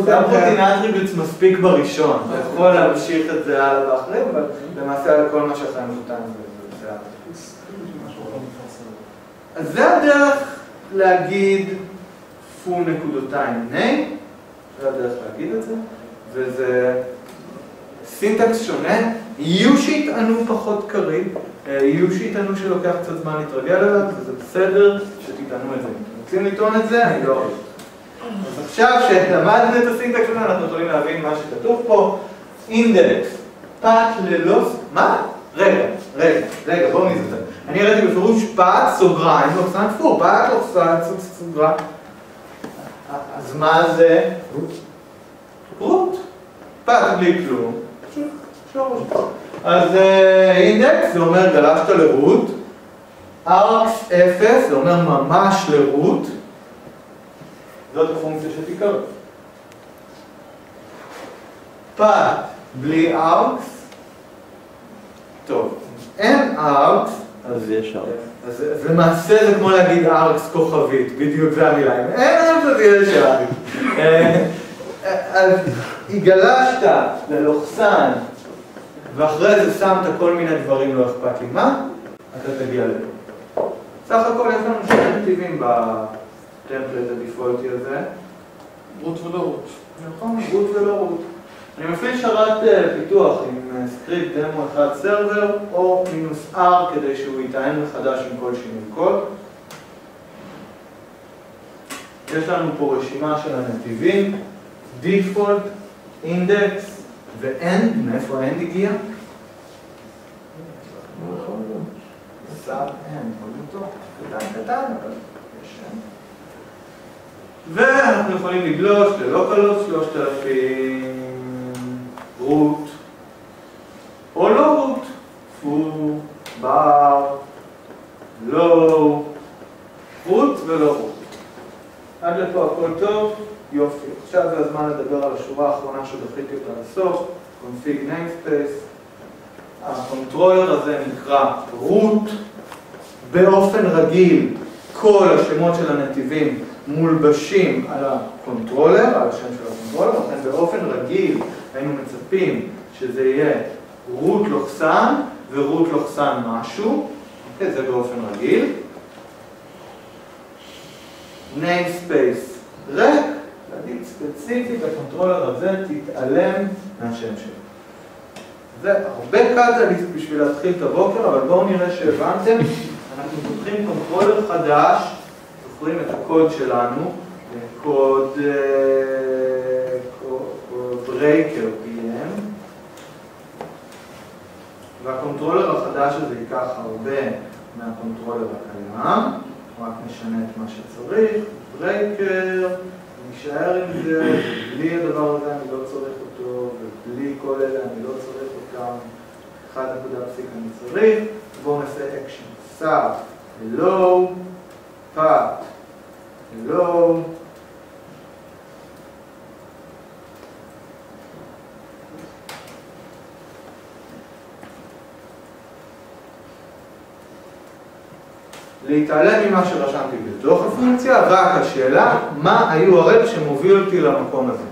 גם פרוטין אטריביוטס מספיק בראשון, אתה יכול להמשיך את זה הלאה ואחרים, אבל למעשה על כל מה שאתה מבוטן זה. אז זה הדרך להגיד פו נקודותיים ני, זה הדרך להגיד את זה, וזה syntax שונה, יהיו שיטענו פחות קריא, יהיו שיטענו שלוקח קצת זמן להתרגל אליו, וזה בסדר שתטענו את זה. רוצים לטעון את זה, אני לא אוהב. אז עכשיו שלמדנו את ה syntax הזה, אנחנו יכולים להבין מה שכתוב פה. index, path ללא... מה? רגע, רגע, רגע, בואו נזכר. אני הראיתי בפירוש path סוגריים, לוחסן תפור, path לוחסן סוגריים. אז מה זה? רות. פאט בלי כלום. אז אינדקס זה אומר גלשת לרות. ארקס אפס זה אומר ממש לרות. זאת הפונקציה שתיקרא. פאט בלי ארקס, טוב, אין ארקס, אז יש ארקס. אז למעשה זה כמו להגיד ארקס כוכבית, בדיוק זה המילה, אין יש ארקס. אה, אז גלשת ללוחסן, ואחרי זה שמת כל מיני דברים, לא אכפת לי מה, אתה תגיע לפה. סך הכל יש לנו שני נתיבים ב template הדיפולטי הזה. root ולא root. נכון, root ולא root. אני מפעיל שרת אה, פיתוח עם אה, script demo אחד server או מינוס R כדי שהוא יטען מחדש עם כל שינוי קוד. יש לנו פה רשימה של הנתיבים, דיפולט, אינדקס ו-end, מאיפה end הגיע? ואנחנו יכולים לגלוש ללוקלוס 3000 רות או לא רות, פו, בר, לא, root ולא root. עד לפה הכל טוב, יופי. עכשיו זה הזמן לדבר על השורה האחרונה שדחיתי אותה לסוף, config namespace. ה controller הזה נקרא root. באופן רגיל כל השמות של הנתיבים מולבשים על ה controller, על השם של ה controller, לכן באופן רגיל היינו מצפים שזה יהיה root לוחסן וroot לוחסן משהו, אוקיי, זה באופן רגיל. namespace ריק, להגיד ספציפי ב controller הזה תתעלם מהשם שלו. זה הרבה Catalyst בשביל להתחיל את הבוקר, אבל בואו נראה שהבנתם. אנחנו פותחים controller חדש, זוכרים את הקוד שלנו, קוד Breaker PM, וה controller החדש הזה ייקח הרבה מה controller הקיים, רק נשנה את מה שצריך, Breaker, נשאר עם זה, בלי הדבר הזה אני לא צריך אותו, ובלי כל אלה אני לא צריך אותם, אחד נקודה פסיק אני צריך, בואו נעשה action, sub, hello, path, hello, להתעלם ממה שרשמתי בתוך הפונקציה, רק השאלה, מה היו הרב שמוביל אותי למקום הזה.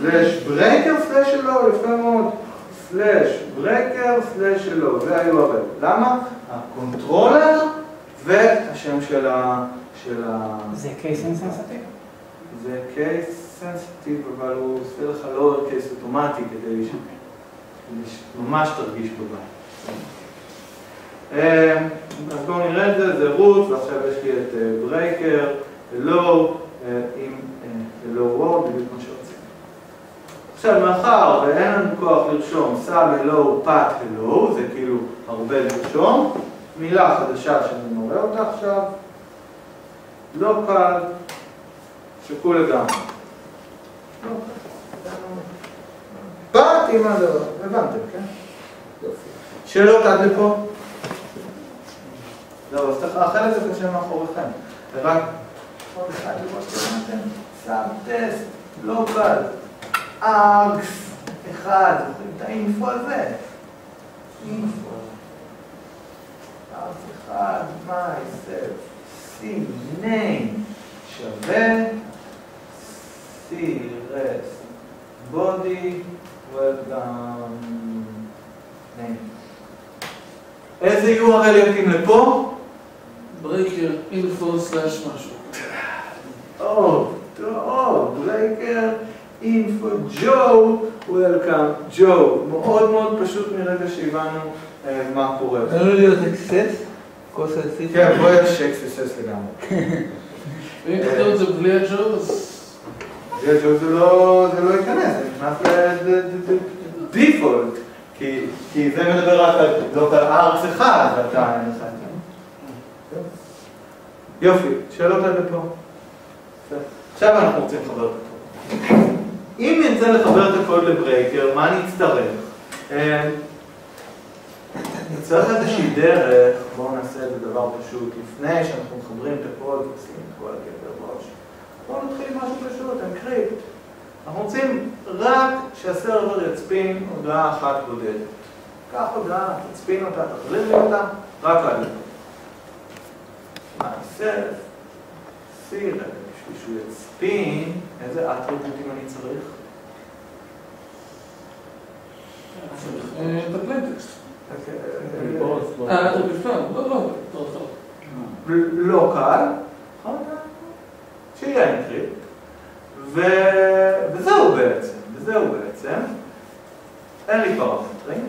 סלש ברקר, סלש שלו. יפה מאוד. סלאש ברייקר סלאש שלו, זה היו הרב. למה? הקונטרולר והשם של ה... זה קייס אינסנסיטיב? זה קייס סנסיטיב, אבל הוא עושה לך לא קייס אוטומטי כדי ש... ממש תרגיש בבית. אה, אז בואו נראה את זה, זה רות, ועכשיו יש לי את ברייקר, הלו, עם הלו וורד, בדיוק מה שרצינו. עכשיו, מאחר ואין לנו כוח לרשום סם הלו, פאט הלו, זה כאילו הרבה לרשום, מילה חדשה שאני מורה אותה עכשיו, לא קל, שקול לגמרי. לא פאט עם הדבר, הבנתם, כן? יופי. שאלות עד לפה? לא, אז צריך החלק הזה קשה מאחוריכם. ורק עוד אחד לראות שהבנתם, שם טסט, לא קל. ארקס, אחד, זוכרים את האינפו הזה? אינפו. ארקס אחד, מייסף, סי, ניים, שווה, סי, רס, בודי, וגם ניים. איזה URL יתאים לפה? ברייקר, אינפו, סלאש משהו. או, טוב, ברייקר, אינפו, ג'ו, וולקאם, ג'ו. מאוד מאוד פשוט מרגע שהבנו אה, מה קורה. אין לו להיות אקסס? כוס הסיפור? כן, פה יש אקססס לגמרי. ואם תכתוב את זה בלי הג'ו, אז... זה ג'ו זה לא לא ייכנס, זה נכנס לדיפולט. כי כי זה מדבר רק על לא על ארץ אחד, ואתה אין לך את זה. יופי, שאלות עד לפה. עכשיו אנחנו רוצים לחבר את הקוד. אם נרצה לחבר את הקוד ל Breaker, מה נצטרך? אה, נצטרך איזושהי דרך, בואו נעשה את זה דבר פשוט, לפני שאנחנו מחברים את הקוד ועושים את כל הגבר בראש. בואו נתחיל עם משהו פשוט, encrypt. אנחנו רוצים רק שהסרבר יצפין הודעה אחת בודדת. קח הודעה, תצפין אותה, תחזיר לי אותה, רק על זה. Myself, סיר, בשביל שהוא יצפין, איזה אטריבוטים אני צריך? לא, קל? שיהיה encrypt, וזהו בעצם, וזהו בעצם, אין לי פרמטרים.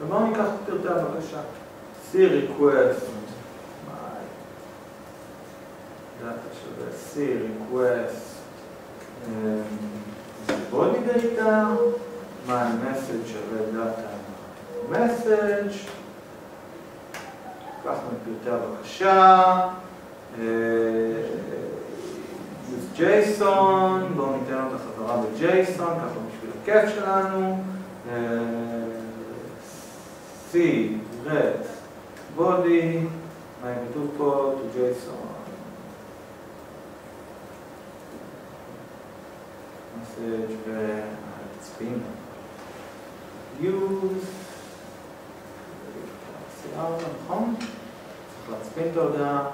ובואו ניקח את פרטי הבקשה. C request, data שווה. C request, body data, my message שווה data. Message, לקחנו את פרטי הבקשה, אה, use JSON, בואו ניתן אותה חזרה ב-JSON, ככה בשביל הכיף שלנו, אה, C, red, body, מה כתוב פה? to JSON. message ו-spin. use, נכון? צריך להצפין את ההודעה.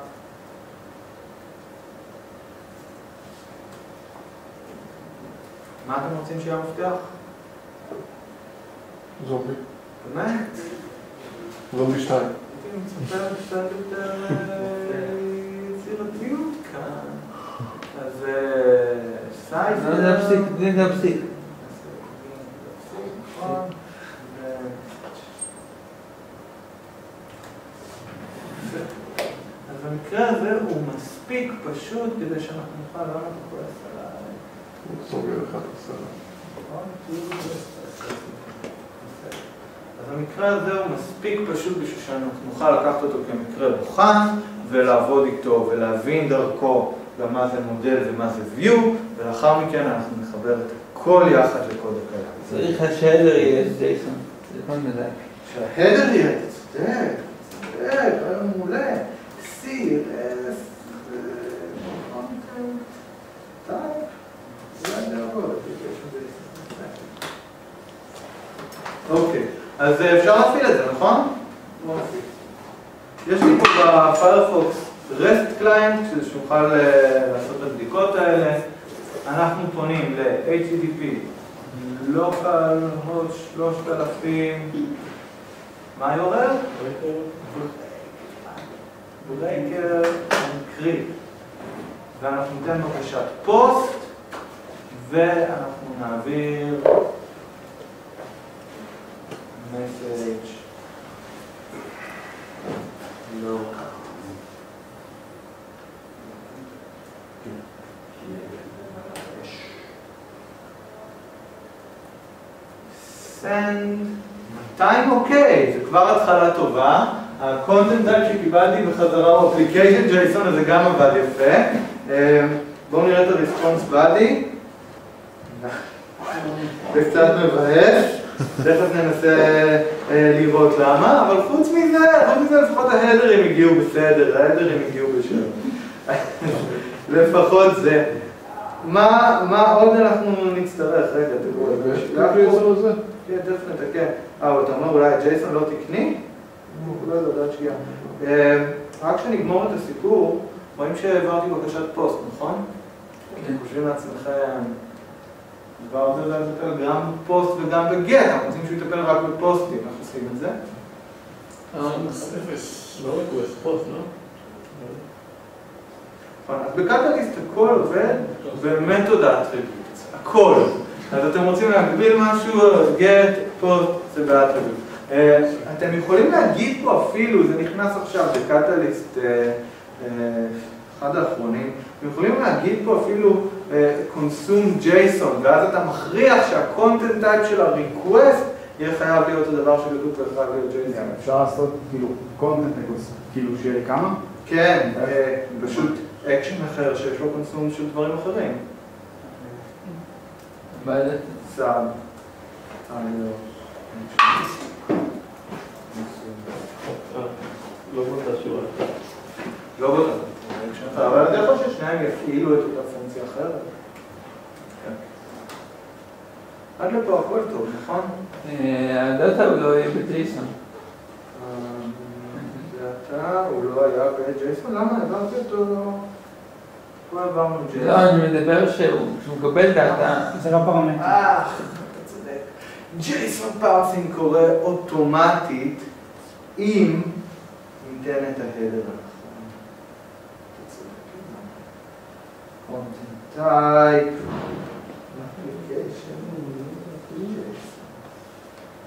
מה אתם רוצים שיהיה המפתח? זומבי. באמת? זומבי שתיים. הייתי מצפה קצת יותר יצירתיות כאן. אז סייזר... לא להפסיק, בלי להפסיק. נכון. אז במקרה הזה הוא מספיק פשוט כדי שאנחנו נוכל, למה אתה כועס עליי? זומבי אחד עשרה. אז המקרה הזה הוא מספיק פשוט בשביל שנוכל לקחת אותו כמקרה מוכן ולעבוד איתו ולהבין דרכו גם מה זה מודל ומה זה view ולאחר מכן אנחנו נחבר את הכל יחד לקוד הקיים. צריך שהדר יהיה ג'ייסון, זה מיני. שההדר יהיה, אתה צודק, צודק, רעיון מעולה, C, S, אוקיי, אז אפשר להפעיל את זה, נכון? יש לי פה ב Firefox REST client, כדי שנוכל לעשות את הבדיקות האלה. אנחנו פונים ל-HTTP, local host 3000, מה יורד? Breaker encrypt. ואנחנו ניתן בקשת פוסט, ואנחנו נעביר message לא send 200 אוקיי, זה כבר התחלה טובה. ה content type שקיבלתי בחזרה הוא application JSON, אז זה גם עבד יפה. בואו נראה את הרספונס בדי. זה קצת מבאס, תכף ננסה לראות למה, אבל חוץ מזה, חוץ מזה לפחות ההדרים הגיעו בסדר, ההדרים הגיעו בשלום. לפחות זה. מה עוד אנחנו נצטרך? רגע, תראו. כן, תכף נתקן. אה, אתה אומר אולי ג'ייסון לא תקני? לא יודע, דעת שגיאה. רק כשנגמור את הסיפור, רואים שהעברתי בקשת פוסט, נכון? אתם חושבים לעצמכם, דבר הזה לטפל גם בפוסט וגם ב get, אנחנו רוצים שהוא יטפל רק בפוסטים, איך עושים את זה? לא לא? אז ב Catalyst הכל עובד במתוד ה attributes, הכל. אז אתם רוצים להגביל משהו, get, post, זה ב attribute. אתם יכולים להגיד פה אפילו, זה נכנס עכשיו ב Catalyst אחד האחרונים, אתם יכולים להגיד פה אפילו consume JSON, ואז אתה מכריח שה content type של ה-request יהיה חייב להיות הדבר שכתוב וחייב להיות JSON. אפשר לעשות כאילו content, כאילו שיהיה כמה? כן, פשוט אקשן אחר שיש לו consume של דברים אחרים. סאב, לא באותה שורה. לא באותה. אבל אתה יכול ששניים יפעילו את אותה פונקציה אחרת. עד לפה הכל טוב, נכון? הדאטה הוא לא יהיה בג'ייסון. דאטה הוא לא היה בג'ייסון? למה? העברתי אותו... פה העברנו JSON. לא, אני מדבר שהוא מקבל data. זה לא פרמטר. אה, אתה צודק. JSON parsing קורה אוטומטית אם ניתן את ה header הנכון. אתה צודק. Content type, application,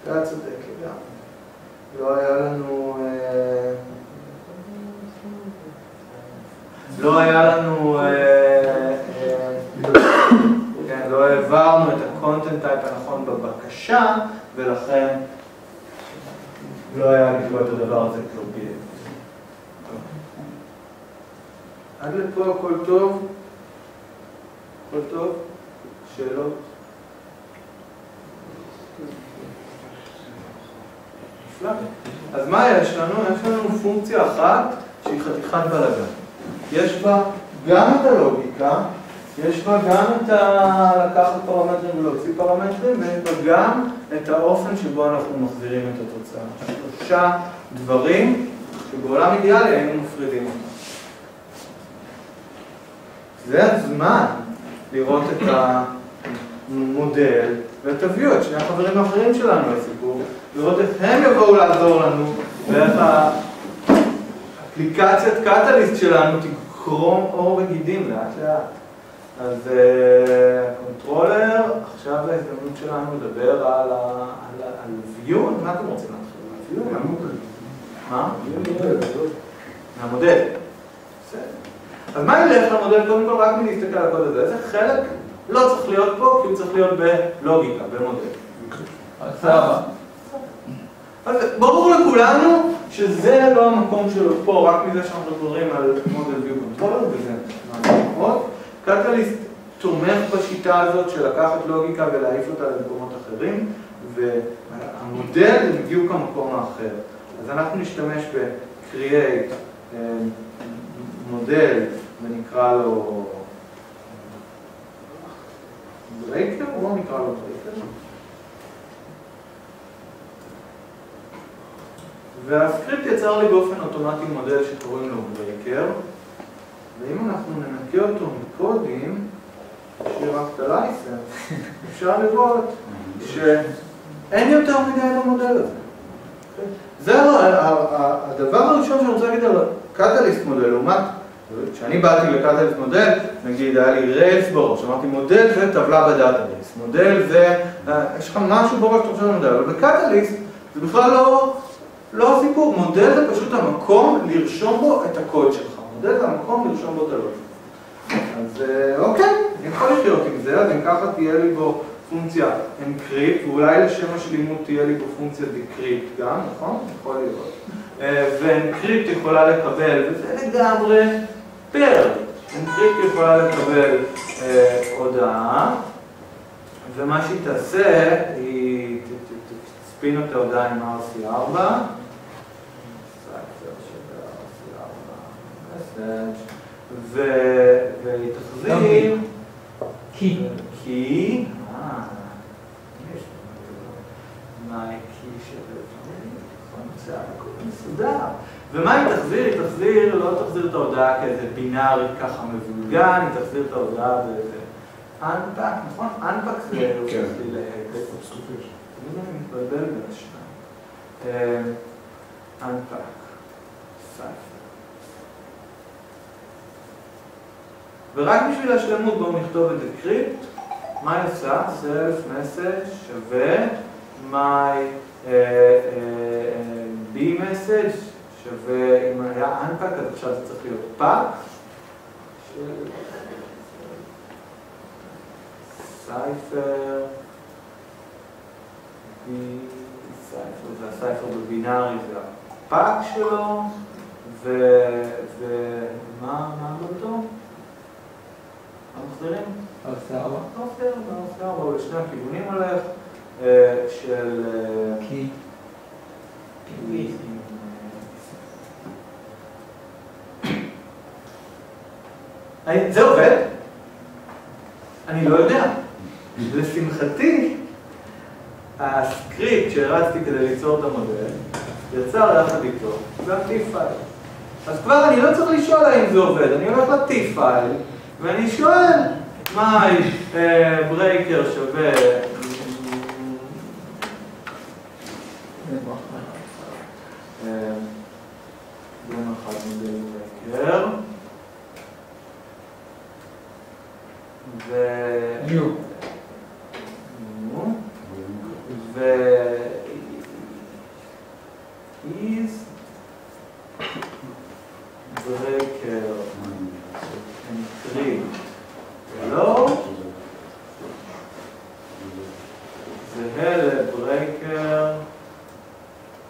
אתה צודק לגמרי. לא היה לנו... אה, לא היה לנו... אה, אה, כן, לא העברנו את ה-content type הנכון בבקשה, ולכן לא היה פה את הדבר הזה כלום. עד לפה הכל טוב? הכל טוב? שאלות? נפלא. אז מה יש לנו? יש לנו פונקציה אחת שהיא חתיכת בלאגן. יש בה גם את הלוגיקה, יש בה גם את ה... לקחת פרמטרים ולהוציא פרמטרים, ויש בה גם את האופן שבו אנחנו מחזירים את התוצאה. שלושה דברים שבעולם אידיאלי היינו מפרידים אותם. זה הזמן לראות את המודל ואת ה view, את שני החברים האחרים שלנו לסיפור, לראות איך הם יבואו לעזור לנו ואיך האפליקציית Catalyst שלנו תקרום עור וגידים לאט לאט. אז controller, עכשיו ההזדמנות שלנו לדבר על ה-view, מה אתם רוצים להתחיל? מה? מהמודל. בסדר. אז מה ילך למודל? קודם כל רק מלהסתכל על הקוד הזה. איזה חלק לא צריך להיות פה, כי הוא צריך להיות בלוגיקה, במודל. אז סבבה. אז ברור לכולנו שזה לא המקום שלו פה, רק מזה שאנחנו מדברים על מודל view controller, וזה מאוד. קטליסט תומך בשיטה הזאת של לקחת לוגיקה ולהעיף אותה למקומות אחרים, והמודל זה בדיוק המקום האחר. אז אנחנו נשתמש ב-create אה, מודל ונקרא לו Breaker, בואו נקרא לו Breaker. והסקריפט יצר לי באופן אוטומטי מודל שקוראים לו Breaker, ואם אנחנו ננקה אותו מקודים, שיהיה רק את ה license, אפשר לראות שאין יותר מדי במודל הזה. זה ה- ה- ה- הדבר הראשון שאני רוצה להגיד על Catalyst model, לעומת, כשאני באתי ל Catalyst model, נגיד היה לי Rails בראש, אמרתי מודל זה טבלה ב database, מודל זה, אה, יש לך משהו בראש שאתה חושב על מודל, אבל ב Catalyst זה בכלל לא, לא הסיפור, מודל זה פשוט המקום לרשום בו את הקוד שלך, מודל זה המקום לרשום בו את הלוגיקה. אז אה, אוקיי, אני יכול לחיות עם זה, אז אם ככה תהיה לי בו פונקציה encrypt, ואולי לשם השלימות תהיה לי בו פונקציה decrypt גם, נכון? יכול להיות. אה, ו-encrypt יכולה לקבל, וזה לגמרי פר. encrypt יכולה לקבל אה, הודעה, ומה שהיא תעשה, היא תספין את ההודעה עם RC4, ו- והיא תחזיר כי. אה, יש מה כי שווה, נכון, זה מסודר. ומה היא תחזיר? היא תחזיר, לא תחזיר את ההודעה כאיזה בינארית ככה מבולגן, היא תחזיר את ההודעה באיזה אנפק, נכון? אנפק זה כן. לטקסט. אני מתבלבל בין השניים. אנפק, סייפר. ורק בשביל השלמות בואו נכתוב את decrypt, מה היא עושה? self message שווה my אה, אה, אה, b message שווה, אם היה unpack אז עכשיו זה צריך להיות של סייפר סייפר זה הסייפר בבינארי זה הפאק שלו ו... ומה מה אמרתו? מה מחזירים? אז סבבה. מחזיר, מחזיר, הוא לשני הכיוונים הולך, אה, של... אה, זה עובד? אני לא יודע. לשמחתי, הסקריפט שהרצתי כדי ליצור את המודל, יצר יחד איתו, ה-T file. אז כבר אני לא צריך לשאול האם זה עובד, אני הולך ל-T file, ואני שואל, my breaker שווה... אה, בואו אחד model breaker. ו... ניו. נו. ו... is breaker encrypt לא זהה לברייקר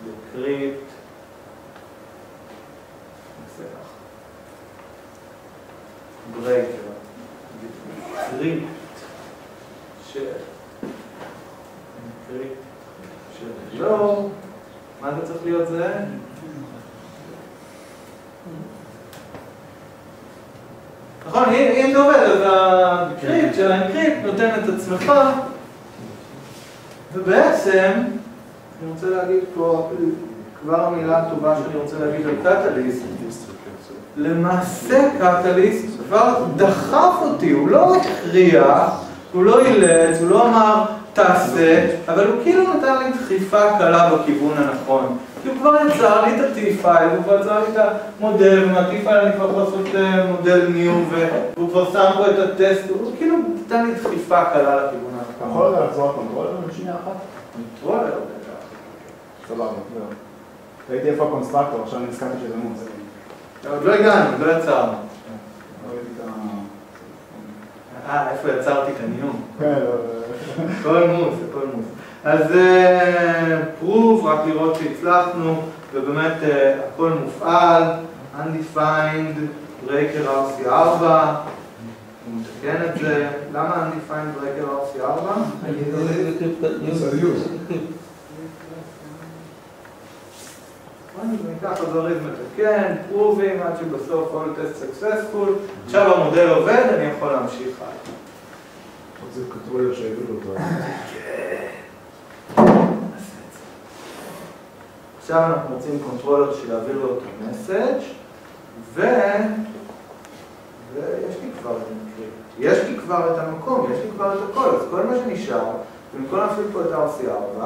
decrypt נעשה ככה breaker decrypt של decrypt של לא מה זה צריך להיות זה? נכון, אם אם זה עובד, אז הקריפט של האנקריפט נותן עצמך ובעצם, אני רוצה להגיד פה כבר המילה הטובה שאני רוצה להגיד על Catalyst למעשה Catalyst כבר דחף אותי, הוא לא הכריח, הוא לא אילץ, הוא לא אמר תעשה, אבל הוא כאילו נתן לי דחיפה קלה בכיוון הנכון. כי הוא כבר יצר לי את ה-T file, הוא כבר יצר לי את המודל, ומה-T file אני כבר יכול לעשות אה, model new, והוא כבר שם פה את הטסט, הוא כאילו נתן לי דחיפה קלה לכיוון אתה הנכון. יכול לחזור על קונטרולר בשנייה אחת? קונטרולר, בטח. סבבה, זהו. ראיתי איפה הקונסטרקטור, עכשיו נזכרתי שזה מוץ. עוד לא הגענו, עוד לא יצרנו. ראיתי את ה... אה, איפה יצרתי כאן איום? כן, לא, הכל מוס, הכל מוס. אז אה, proof, רק לראות שהצלחנו, ובאמת אה, הכל מופעל, undefined, breaker RC4, מתקן את זה, למה undefined breaker RC4? ניקח הזריז מתקן, prove ים עד שבסוף all test successful, עכשיו המודל עובד, אני יכול להמשיך הלאה. זה controller שהעבירו אותו. עכשיו אנחנו רוצים controller שיעביר לו את ה message ו... ויש לי כבר את המקרים. יש לי כבר את המקום, יש לי כבר את הכל, אז כל מה שנשאר, במקום להפעיל פה את RC4,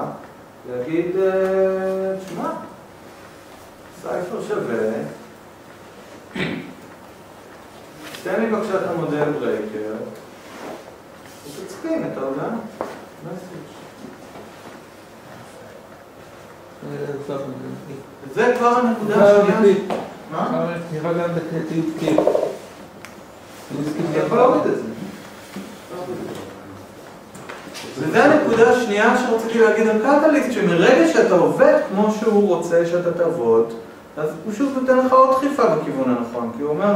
להגיד, אה, תשמע, cipher שווה, תן לי בבקשה את ה model breaker, ותצפין את ההודעה. message. זה כבר הנקודה השנייה. מה? נראה גם בקריטיות כאילו. אני יכול להוריד את זה. וזה הנקודה השנייה שרציתי להגיד על Catalyst, שמרגע שאתה עובד כמו שהוא רוצה שאתה תעבוד, אז הוא שוב נותן לך עוד דחיפה בכיוון הנכון, כי הוא אומר,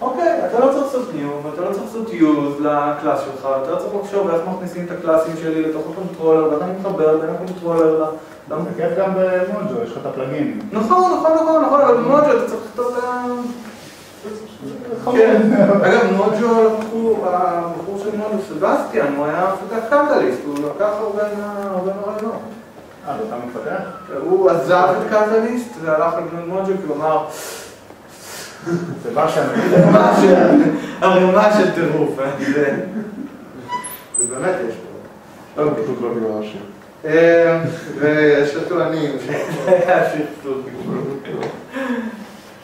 אוקיי, אתה לא צריך לעשות new, ואתה לא צריך לעשות use ל class שלך, אתה לא צריך לחשוב איך מכניסים את ה class ים שלי לתוך ה controller, ואתה מתחבר בין ה controller ל... זה כיף גם במונג'ו, יש לך את הפלאגינים. נכון, נכון, נכון, נכון, אבל במוג'ו אתה צריך לכתוב. כן, אגב מוג'ו לקחו, הבחור של מוג'ו, סבסטיאן, הוא היה מפתח קטליסט, הוא לקח הרבה מה- הרבה מהרעיונות. אה, ואתה מפתח? הוא עזב את קטליסט והלך לבנות מוג'ו כי הוא אמר, זה. "מה של- ערימה של טירוף, זה זה באמת יש פה. אה, פשוט לא נראה השם. אה, ויש הטוענים שזה היה סכסוך.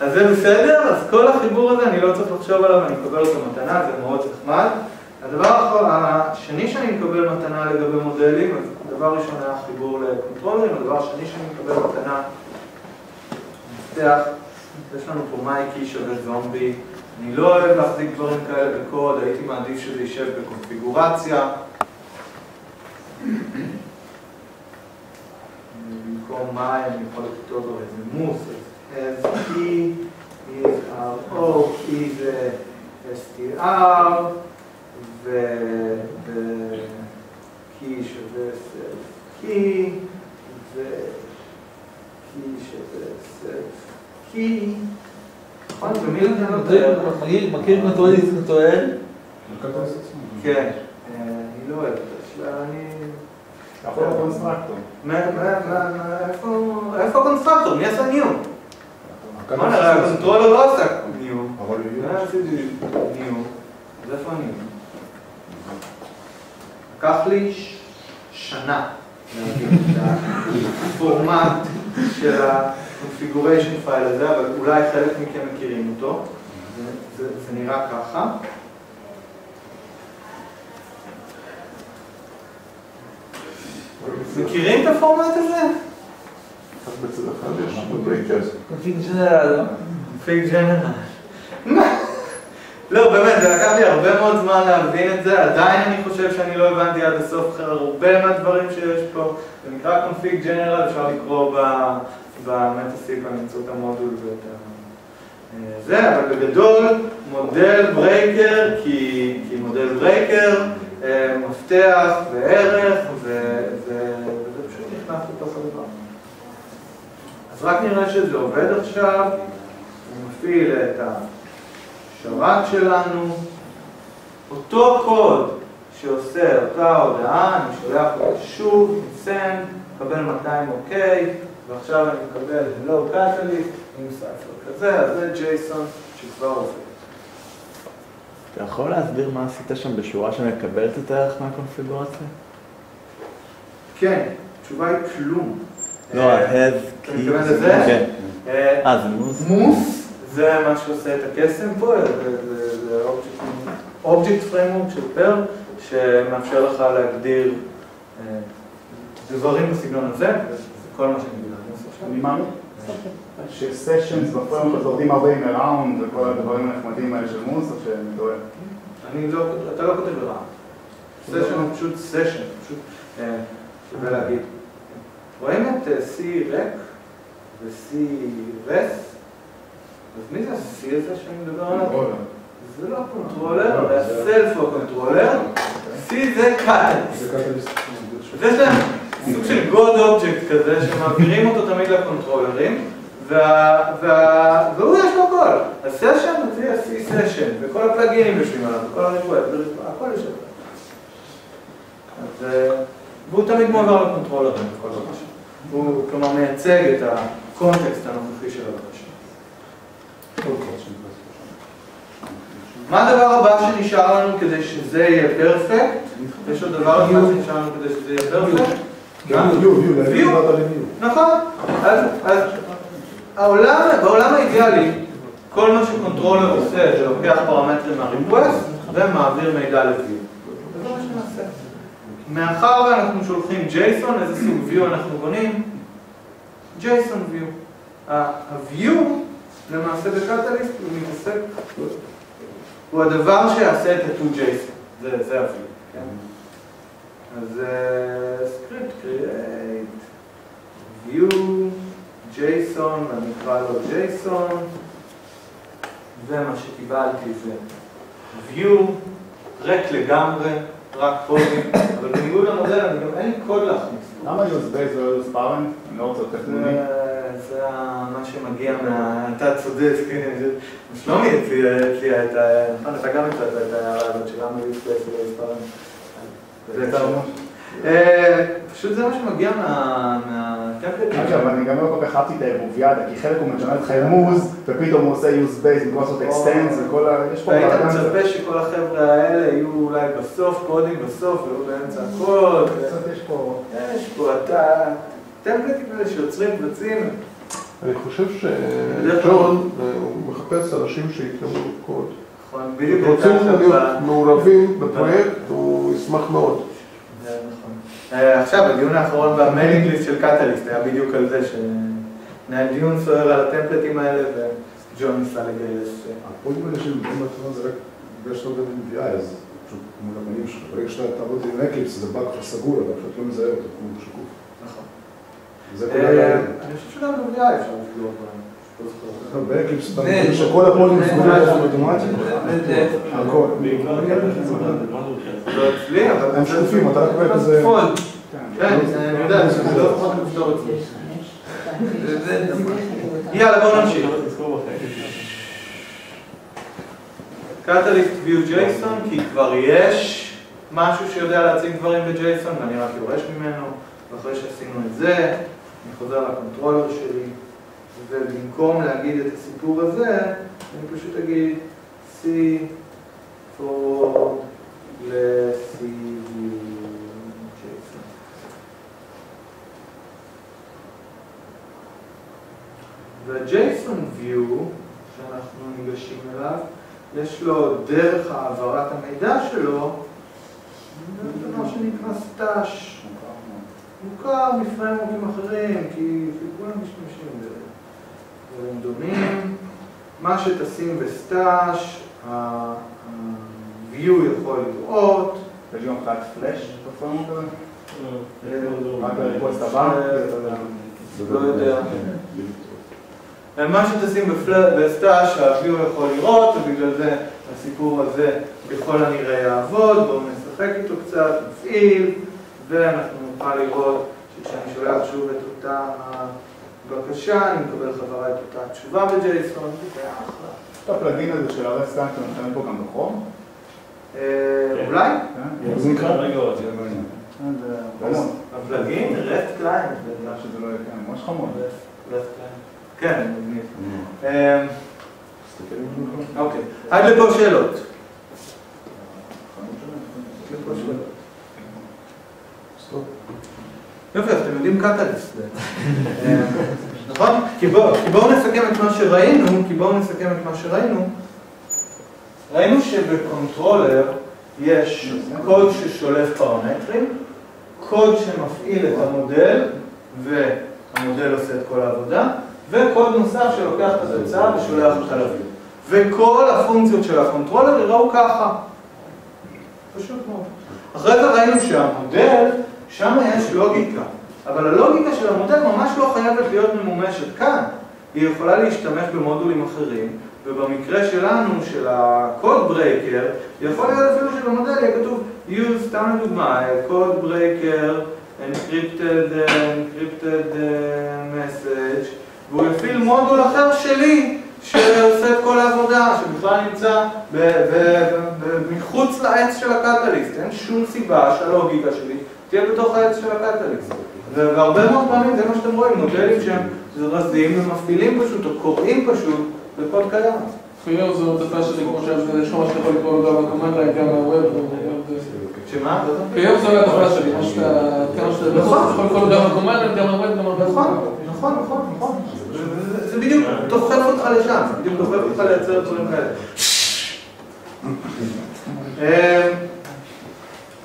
אז זה בסדר, אז כל החיבור הזה אני לא צריך לחשוב עליו, אני מקבל אותו מתנה, זה מאוד נחמד. הדבר השני שאני מקבל מתנה לגבי מודלים, אז דבר ראשון היה חיבור לקונטרולרים, הדבר השני שאני מקבל מתנה, מפתח, יש לנו פה מייקי שווה זומבי, אני לא אוהב להחזיק דברים כאלה בקוד, הייתי מעדיף שזה יישב בקונפיגורציה. במקום מים אני יכול לכתוב איזה מוס, אז as key is o זה str ו-key שווה self key ו-key שווה self key נכון, זה לא. מכיר קונטרוליסט קונטרואל? כן, אה, אני לא אוהב את השאלה, אני... מה, מה, איפה, איפה הקונסטרקטור? מי עשה ניו? נראה, הקונטרולר לא עשה ניו. אבל מה עשיתי ניו? אז איפה הניו? לקח לי שנה להבין את הפורמט של ה-configuration file הזה, אבל אולי חלק מכם מכירים אותו. זה, זה נראה ככה. מכירים את הפורמט הזה? רק בצד אחד יש בברייקר. קונפיג ג'נרל. פיק ג'נרל. לא, באמת, זה לקח לי הרבה מאוד זמן להבין את זה, עדיין אני חושב שאני לא הבנתי עד הסוף הרבה מהדברים שיש פה. זה נקרא Config General, אפשר לקרוא ב- ב MetaCPAN, למצוא את המודול ואת ה... אה, זה, אבל בגדול, model breaker, כי, כי model breaker, אה, מפתח וערך, וזה פשוט נכנס לתוך הדבר. אז רק נראה שזה עובד עכשיו, הוא מפעיל את השרת שלנו, אותו קוד שעושה אותה הודעה, אני שולח אותה שוב, send, מקבל 200 אוקיי, ועכשיו אני מקבל לא קטליסט עם סייפר כזה, אז זה ג'ייסון שכבר עובד. אתה יכול להסביר מה עשית שם בשורה שמקבלת את הערך מהקונפיגורציה? כן, התשובה היא כלום. לא, אה, ה-have אתה מתכוון לזה? כן. אה, אה, זה מוס? מוס זה מה שעושה את הקסם פה, זה- זה- זה אובייקט פריימורק של פר, שמאפשר לך להגדיר אה, דברים בסגנון הזה, וזה כל מה שאני מבין. אני מאמין שסשנס בפרמות עובדים הרבה עם אראונד וכל הדברים הנחמדים האלה של מוס, או שאני טועה. אני לא, אתה לא כותב ברעם. סשן הוא פשוט סשן, פשוט אה, שווה להגיד. רואים את אה, C ריק ו- C res? אז מי זה ה-C הזה שאני מדבר עליו? זה לא ה controller, זה ה self הוא ה controller. C זה Catalyst. זה. אז יש להם סוג של God Object כזה, שמעבירים אותו תמיד ל controller ים, וה- וה- והוא יש לו הכל. ה session זה ה- C session, וכל ה plugin ים יושבים עליו, וכל הריבוי, הכל יושב עליו. אה, והוא תמיד מועבר ל controller ים בכל בקשה. הוא כלומר מייצג את ה context הנוכחי של הבקשה. מה הדבר הבא שנשאר לנו כדי שזה יהיה perfect? יש עוד דבר אחד שנשאר לנו כדי שזה יהיה perfect? גם view. נכון. אז, אז העולם, בעולם האידיאלי, כל מה ש controller עושה זה לוקח פרמטרים מה request ומעביר מידע ל-view. מאחר ואנחנו שולחים JSON, איזה סוג view אנחנו בונים? JSON view. ה-view למעשה בקטליסט הוא מתעסק, הוא הדבר שיעשה את ה-to JSON. זה, זה ה-view. כן? אז סקריפט, create, view, JSON, אני אקרא לו JSON, ומה שקיבלתי זה view, ריק לגמרי, רק קודים, אבל בניגוד למודל אני גם אין לי קוד להכניס. למה יוז בייס ולא יוז פארן? אני לא רוצה להיות טכנוני. זה- זה מה שמגיע מה... אתה צודק, כן, זה- שלומי הציע את ה... נכון, אתה גם הצעת את ההערה הזאת של למה יוספייס ולא יוספרן. זה אתה אומר? אה, פשוט זה מה שמגיע מה- מהטמפלט. אגב, אני גם לא כל כך אהבתי את העירוביאדה, כי חלק הוא משנה לך רמוז, ופתאום הוא עושה use base במקום לעשות extends וכל ה... יש פה כזה. מצפה שכל החבר'ה האלה יהיו אולי בסוף, קודים בסוף, ולא באמצע הקוד. קצת יש פה... יש פה אתה... טמפלטים האלה שיוצרים קבצים. אני חושב שג'ון, אה, הוא מחפש אנשים שיקראו קוד. נכון, בדיוק רוצים להיות מעורבים בפרויקט, הוא ישמח מאוד. אה, עכשיו, הדיון האחרון במיילינג ליסט של קטליסט היה בדיוק על זה, שנהיה דיון סוער על הטמפלטים האלה, וג'ון ניסה לגייס. הפרויקטים האלה של בן בהתחלה זה רק בגלל שאתה עובד עם VI, אז פשוט מול הפנים שלך. ברגע שאתה תעבוד עם Eclipse, זה באג כבר סגור, אבל פשוט לא מזהה אותו, הוא שקוף. נכון. אה. אני חושב שגם ב-VI אפשר לסגור אותם. לא זה- שכל זה- סגורים. זה- הכל. לא אצלי, אבל... הם שקופים, אתה רק רואה כזה... כן. כן, אני יודע, אני לא יכול לפתור את זה. יאללה, בואו נמשיך. קטליסט view JSON, כי כבר יש משהו שיודע להציג דברים ב-JSON ואני רק יורש ממנו, ואחרי שעשינו את זה, אני חוזר לקונטרולר שלי, ובמקום להגיד את הסיפור הזה, אני פשוט אגיד C for ל-C. וה-JSON view שאנחנו ניגשים אליו, יש לו דרך העברת המידע שלו, דבר שנקרא סטאש. מוכר מפרמורקים אחרים, כי כולם משתמשים בדברים דומים. מה שתשים בסטאש, ה-view יכול לראות. גם חד פלאש הזה? אה, רק לריקווסט הבא? לא יודע. מה שתשים בסטאש, ה-view יכול לראות, ובגלל זה הסיפור הזה ככל הנראה יעבוד, בואו נשחק איתו קצת, נפעיל, ואנחנו נוכל לראות שכשאני שולח שוב את אותה הבקשה, אני מקבל חזרה את אותה תשובה ב-JSON, זה אחלה. יש את הפלאגין הזה של כאן, שאתם מכנים פה גם בכרום? אה, אולי? כן? זה נקרא? רגע, עוד. כן, זה חמוד. הפלאגין, REST client. בגלל שזה לא יהיה, כן, ממש חמוד. REST client. כן, מגניב. אה, אוקיי, עד לפה שאלות. עד לפה שאלות. יופי, אז אתם יודעים Catalyst. נכון? כי בואו נסכם את מה שראינו, כי בואו נסכם את מה שראינו. ראינו שב controller יש קוד ששולף פרמטרים, קוד שמפעיל את המודל, והמודל עושה את כל העבודה, וקוד נוסף שלוקח את התוצאה ושולח אותה ל-view. וכל הפונקציות של ה controller יראו ככה. פשוט מאוד. אחרי זה ראינו שהמודל, שם יש לוגיקה, אבל הלוגיקה של המודל ממש לא חייבת להיות ממומשת כאן. היא יכולה להשתמש במודולים אחרים, ובמקרה שלנו, של ה-code breaker, יכול להיות אפילו שבמודל יהיה כתוב use, סתם לדוגמה, code breaker, encrypted, encrypted message, והוא יפעיל מודול אחר שלי, שעושה את כל העבודה, שבכלל נמצא מחוץ לעץ של הקטליסט. אין שום סיבה שהלוגיקה שלי תהיה בתוך העץ של הקטליסט. ו- והרבה מאוד פעמים זה מה שאתם רואים, מודלים שהם זרזים ומפעילים פשוט, או קוראים פשוט, בקוד קיים. חיור זו הוצאה שלי כמו שיש לך מה שאתה יכול לקרוא גם בקומנד ליין, גם מהווב. שמה? חיור זו הטבלה שלי, מה שאתה... כמה שאתה... נכון. אתה יכול לקרוא גם בקומנד ליין, גם מהווב, גם מהווב. נכון, נכון, נכון, נכון. זה- בדיוק דוחף אותך לשם, בדיוק דוחף אותך לייצר דברים כאלה.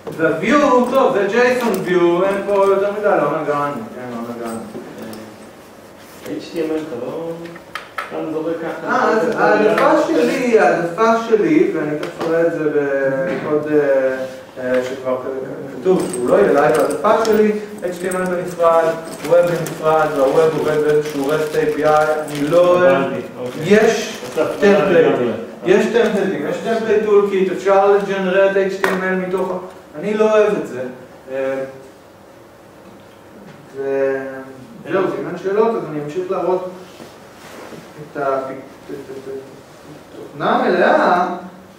אמ, ו-view, טוב, זה JSON view, אין פה יותר מדי, לא נגענו, כן, לא נגענו. HTML אתה לא... אתה זורק ככה. אה, אז העדפה שלי, העדפה שלי, ואני תכף אראה את זה בקוד שכבר כתוב, שהוא לא יהיה live, העדפה שלי, HTML בנפרד, Web בנפרד, וה web עובד באיזשהו REST API, אני לא. יש template ים, יש template ים, יש Template Toolkit, אפשר ל generate HTML מתוך, אני לא אוהב את זה. אה, וזהו, אם אין שאלות, אז אני אמשיך להראות את התוכנה המלאה,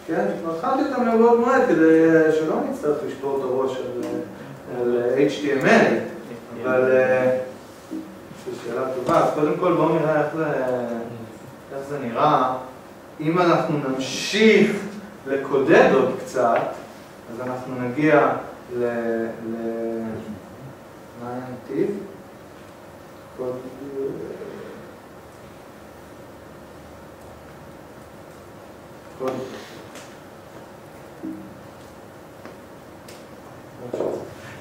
כן, כבר התחלתי אותה מבעוד מועד כדי אה, שלא נצטרך לשבור את הראש על, אה, אה, HTML, אבל אה, זו שאלה טובה, אז קודם כל בואו נראה איך זה נראה. אם אנחנו נמשיך לקודד עוד קצת, אז אנחנו נגיע ל... ל... מה הנתיב? קוד-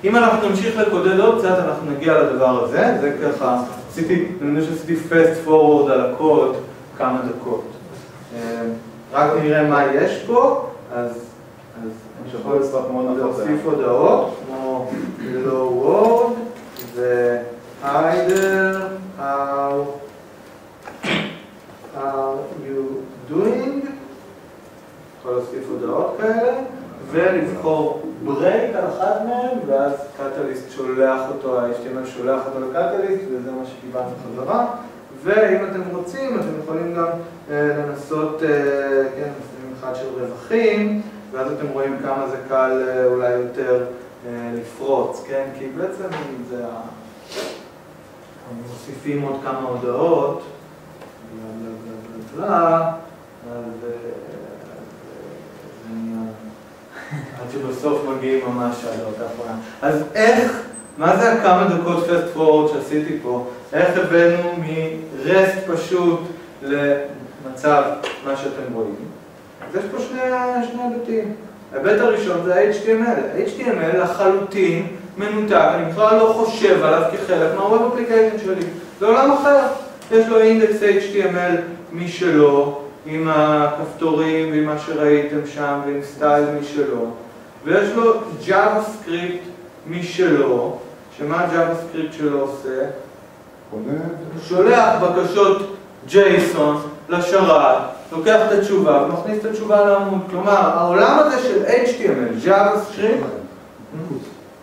אם אנחנו נמשיך לקודד עוד קצת, אנחנו נגיע לדבר הזה, זה ככה, עשיתי, אני יודע שעשיתי fast forward על הקוד כמה דקות. אה, רק נראה מה יש פה, אז אז אני יכול לשרוף מאוד נפוץ. להוסיף הודעות, כמו hello world ו-hider, how are you doing, יכול להוסיף הודעות כאלה, ולבחור ברייק על אחת מהן, ואז קטליסט שולח אותו, ה-HTML שולח אותו לקטליסט, וזה מה שקיבלנו חזרה. ואם אתם רוצים, אתם יכולים גם אה, לנסות, אה, כן, מסלולים אחד של רווחים, ואז אתם רואים כמה זה קל אה, אולי יותר אה, לפרוץ, כן? כי בעצם זה ה... מוסיפים עוד כמה הודעות. עד שבסוף מגיעים ממש ההודעות האחרונה. אז איך, מה זה הכמה דקות fast forward שעשיתי פה? איך הבאנו מרסט פשוט למצב, מה שאתם רואים? אז יש פה שני, היבטים. ההיבט הראשון זה ה-HTML. HTML לחלוטין מנותק, אני בכלל לא חושב עליו כחלק מה-Web Application שלי. זה עולם אחר. יש לו אינדקס HTML משלו, עם הכפתורים ועם מה שראיתם שם, ועם סטייל משלו. ויש לו JavaScript משלו, שמה JavaScript שלו עושה? הוא שולח בקשות JSON לשרת, לוקח את התשובה ומכניס את התשובה לעמוד. כלומר, העולם הזה של HTML, JavaScript,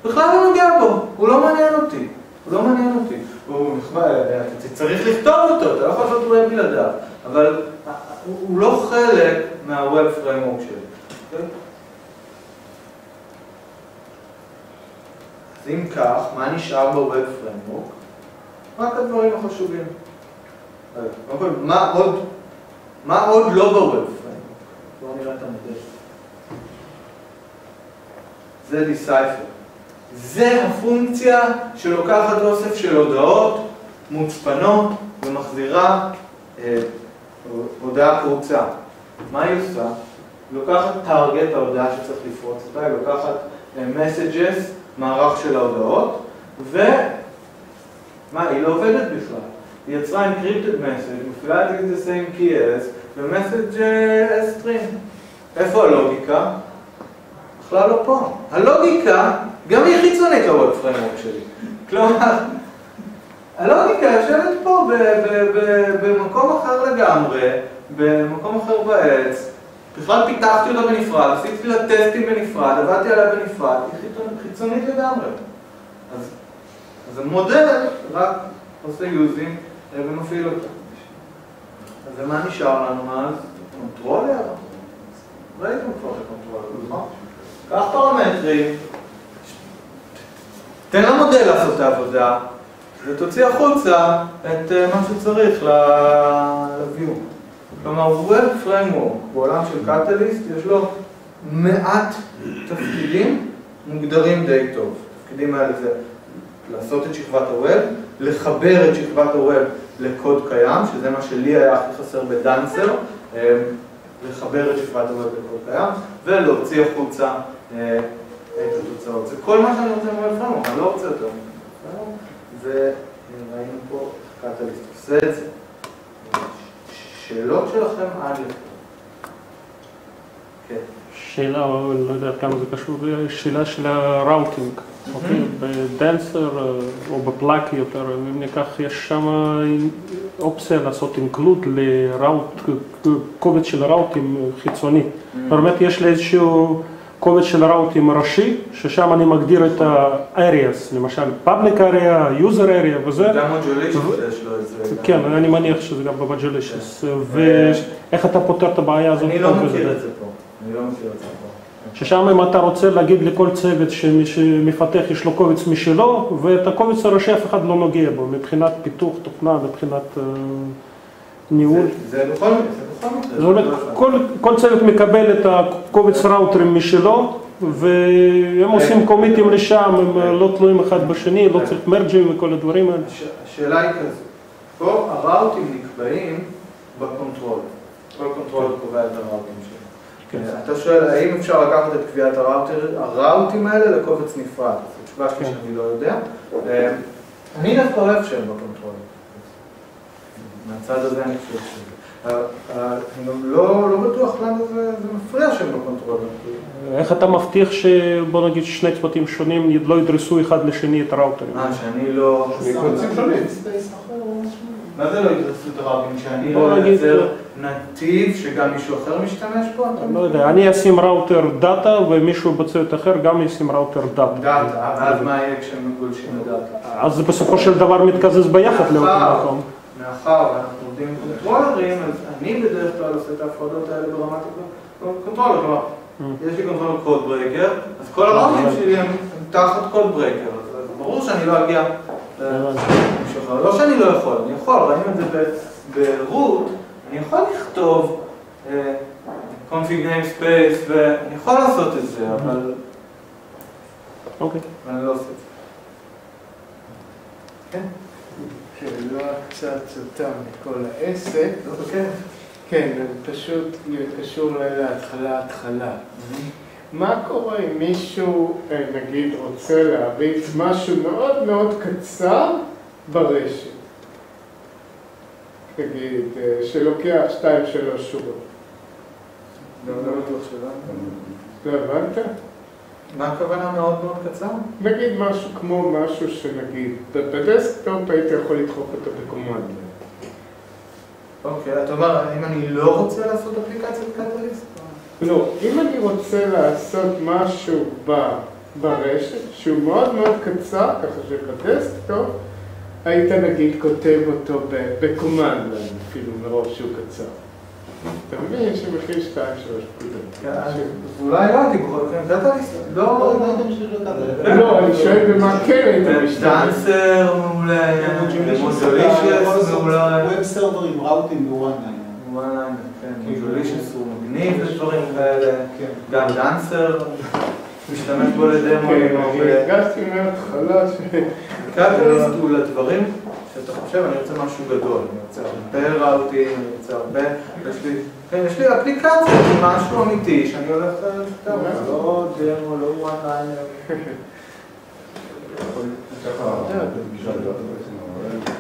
בכלל לא נוגע בו, הוא לא מעניין אותי. הוא לא מעניין אותי. הוא נחמד, אתה צריך לכתוב אותו, אתה לא יכול לעשות דברים בלעדיו. אבל הוא לא חלק מה-Web Framework שלי. אז אם כך, מה נשאר ב-Web Framework? רק הדברים החשובים. מה עוד, מה עוד לא ב-Web? בואו נראה את המודל. זה Decipher. זה הפונקציה שלוקחת אוסף של הודעות מוצפנות ומחזירה אה, הודעה פרוצה. מה היא עושה? היא לוקחת target, ההודעה שצריך לפרוץ אותה, היא לוקחת אה, messages, מערך של ההודעות, ו... מה, היא לא עובדת בכלל. היא יצרה encrypted message, מפעילה את זה same key as, ו-message אה, string. איפה הלוגיקה? בכלל לא פה. הלוגיקה, גם היא חיצונית ל-Web Framework שלי. כלומר, הלוגיקה יושבת פה במקום אחר לגמרי, במקום אחר בעץ. בכלל פיתחתי אותה בנפרד, עשיתי לה טסטים בנפרד, עבדתי עליה בנפרד, היא חיצונית- לגמרי. אז, אז המודל רק עושה use ים ומפעיל אותה. אז ומה נשאר לנו אז? controller? ראיתם כבר את ה controller, נכון? קח פרמטרים, תן למודל לעשות את העבודה, ותוציא החוצה את אה, מה שצריך ל-view. כלומר, Web Framework בעולם של Catalyst יש לו מעט תפקידים מוגדרים די טוב. התפקידים האלה זה לעשות את שכבת ה-Web, לחבר את שכבת ה-Web לקוד קיים, שזה מה שלי היה הכי חסר ב Dancer, אה, לחבר את שכבת ה-Web לקוד קיים, ולהוציא החוצה אה, את התוצאות. זה כל מה שאני רוצה מ-Web Framework, אני לא רוצה יותר וראינו פה איך קטליסט עושה את זה. שאלות שלכם עד לפה. כן. שאלה, לא יודע כמה זה קשור, שאלה של הראוטינג, אוקיי? בדנסר אה, או בפלאקי יותר, אם ניקח, יש שם אופציה לעשות אינקלוד לראוט, קובץ של ראוטים חיצוני. זאת אומרת, יש לי איזשהו קובץ של ראוטים ראשי, ששם אני מגדיר את ה-areas, למשל public area, user area וזה. גם מודולישן יש לו את זה. כן, אני מניח שזה גם במג'לישס. ואיך אתה פותר את הבעיה הזאת? אני לא מכיר? את זה פה. אני לא מכיר את זה. ששם אם אתה רוצה להגיד לכל צוות שמי שמפתח יש לו קובץ משלו, ואת הקובץ הראשי אף אחד לא נוגע בו, מבחינת פיתוח תוכנה, מבחינת אה, ניהול. זה בכל מקרה. זאת אומרת, כל, כל צוות מקבל את הקובץ ראוטרים משלו, והם עושים commit ים לשם, הם אה, לא תלויים אחד בשני, לא צריך merge ים וכל הדברים האלה. הש- השאלה היא כזו, פה ה route ים נקבעים ב controller. כל controller קובע את ה route ים שלו. כן. אתה שואל, האם אפשר לקחת את קביעת ה router, ה route ים האלה לקובץ נפרד? אז התשובה שלי כן. שאני לא יודע. אה, אני דווקא אוהב שהם ב controller. מהצד הזה אני חושב שזה. אה, אה, אני גם לא לא בטוח למה זה זה מפריע שהם ב controller. איך אתה מבטיח שבוא נגיד שני צוותים שונים לא ידרסו אחד לשני את הראוטרים? אה, שאני לא... שונים. מה זה לא ידרסו את ה route ים? שאני לא אייצר נתיב שגם מישהו אחר משתמש בו? לא יודע, אני אשים router data ומישהו בצוות אחר גם ישים router data. data, ואז מה יהיה כשהם גולשים ל data? אז בסופו של דבר מתקזז ביחד לאותו מקום. מאחר ואנחנו עובדים עם controller ים, אז אני בדרך כלל עושה את ההפרדות האלה ברמת ה controller, כלומר, יש לי controller code breaker, אז כל ה route ים שלי הם תחת code breaker, אז אז ברור שאני לא אגיע. לא שאני לא יכול, אני יכול, ראינו את זה ב root, אני יכול לכתוב אה, config namespace, ואני יכול לעשות את זה, אבל אוקיי. אני לא עושה את זה. כן? שאלה קצת סוטה מכל העסק. כן. כן, זה פשוט קשור להתחלה התחלה. מה קורה אם מישהו, אה, נגיד, רוצה להריץ משהו מאוד מאוד קצר ברשת? נגיד, אה, שלוקח שתיים, שלוש שורות. לא לא הבנת? מה הכוונה מאוד מאוד קצר? נגיד משהו כמו משהו שנגיד, ב desktop היית יכול לדחוף אותו ב command. אוקיי, אתה אומר, האם אני לא רוצה לעשות אפליקציית Catalyst? לא, אם אני רוצה לעשות משהו ב- ברשת, שהוא מאוד מאוד קצר, ככה שב desktop, היית נגיד כותב אותו ב- ב command, אפילו מרוב שהוא קצר. אתה מבין שמכיל שתיים, שלוש פקודות. אולי לא הייתי בכל אופן, Catalyst, לא... לא, אני שואל במה כן היית משתמש. Dancer מעולה, Mojolicious מעולה. web server עם route ים ב one line. כן, Mojolicious הוא מגניב לדברים כאלה, גם Dancer, משתמש בו לדמו. כן, אני הרגשתי מההתחלה ש... קטליסט הוא לדברים שאתה חושב, אני רוצה משהו גדול, אני רוצה הרבה ראוטים, אני רוצה הרבה, יש לי, כן, אפליקציה, זה משהו אמיתי שאני הולך לכתוב, לא דמו, לא וואן ליינר.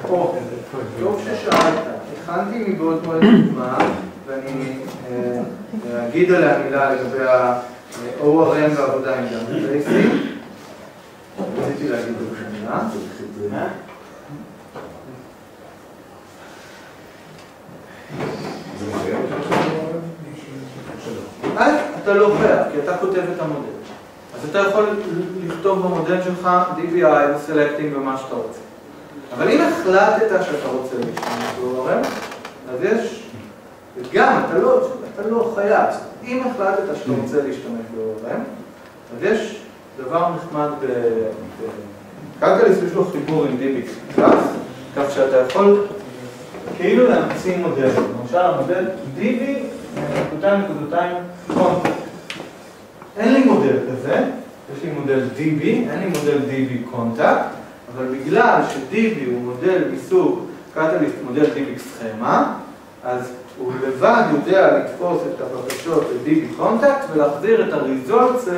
או, טוב ששאלת, הכנתי מבעוד מועד דוגמה, ואני אה, אגיד עליה מילה לגבי ORM בעבודה עם database ים. רציתי להגיד עוד שנייה. זה מחייב אותך? א', אתה לא חייב, כי אתה כותב את המודל. אז אתה יכול לכתוב במודל שלך DBI ו selecting ומה שאתה רוצה. אבל אם החלטת שאתה רוצה להשתמש ב-ORM, אז יש, וגם, אתה לא, אתה לא חייב. אם החלטת שאתה רוצה להשתמש ב-ORM, אז יש דבר נחמד ב Catalyst, יש לו חיבור עם DB Class, כך שאתה יכול כאילו להמציא מודל. למשל המודל DB, נקודתיים נקודתיים Contact. אין לי מודל כזה, יש לי מודל DB, אין לי מודל DB Contact, אבל בגלל ש-DB הוא מודל מסוג Catalyst Model DB Schema, אז הוא לבד יודע לתפוס את הבקשות ל-DB Contact ולהחזיר את ה-results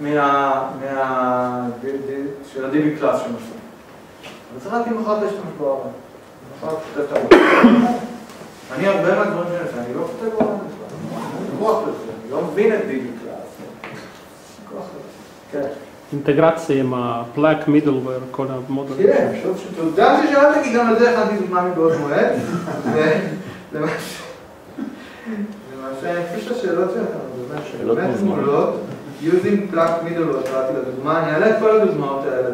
מה... מה... של ה-DB Class שמשהו. אז רק אם יכולת להשתמש בו הרבה. אני הרבה מהדברים עושה, אני לא כותב הרבה בכלל. אני לא מבין את DB Class. לזה. כן. אינטגרציה עם ה- Plack middleware, כל המודל. כן, פשוט תודה ששאלת, כי גם על זה הכנתי דוגמה מבעוד מועד. ולמעשה, אני חושב שהשאלות שאלות באמת. מעולות. using black middle, קראתי לדוגמה, אני אעלה את כל הדוגמאות האלה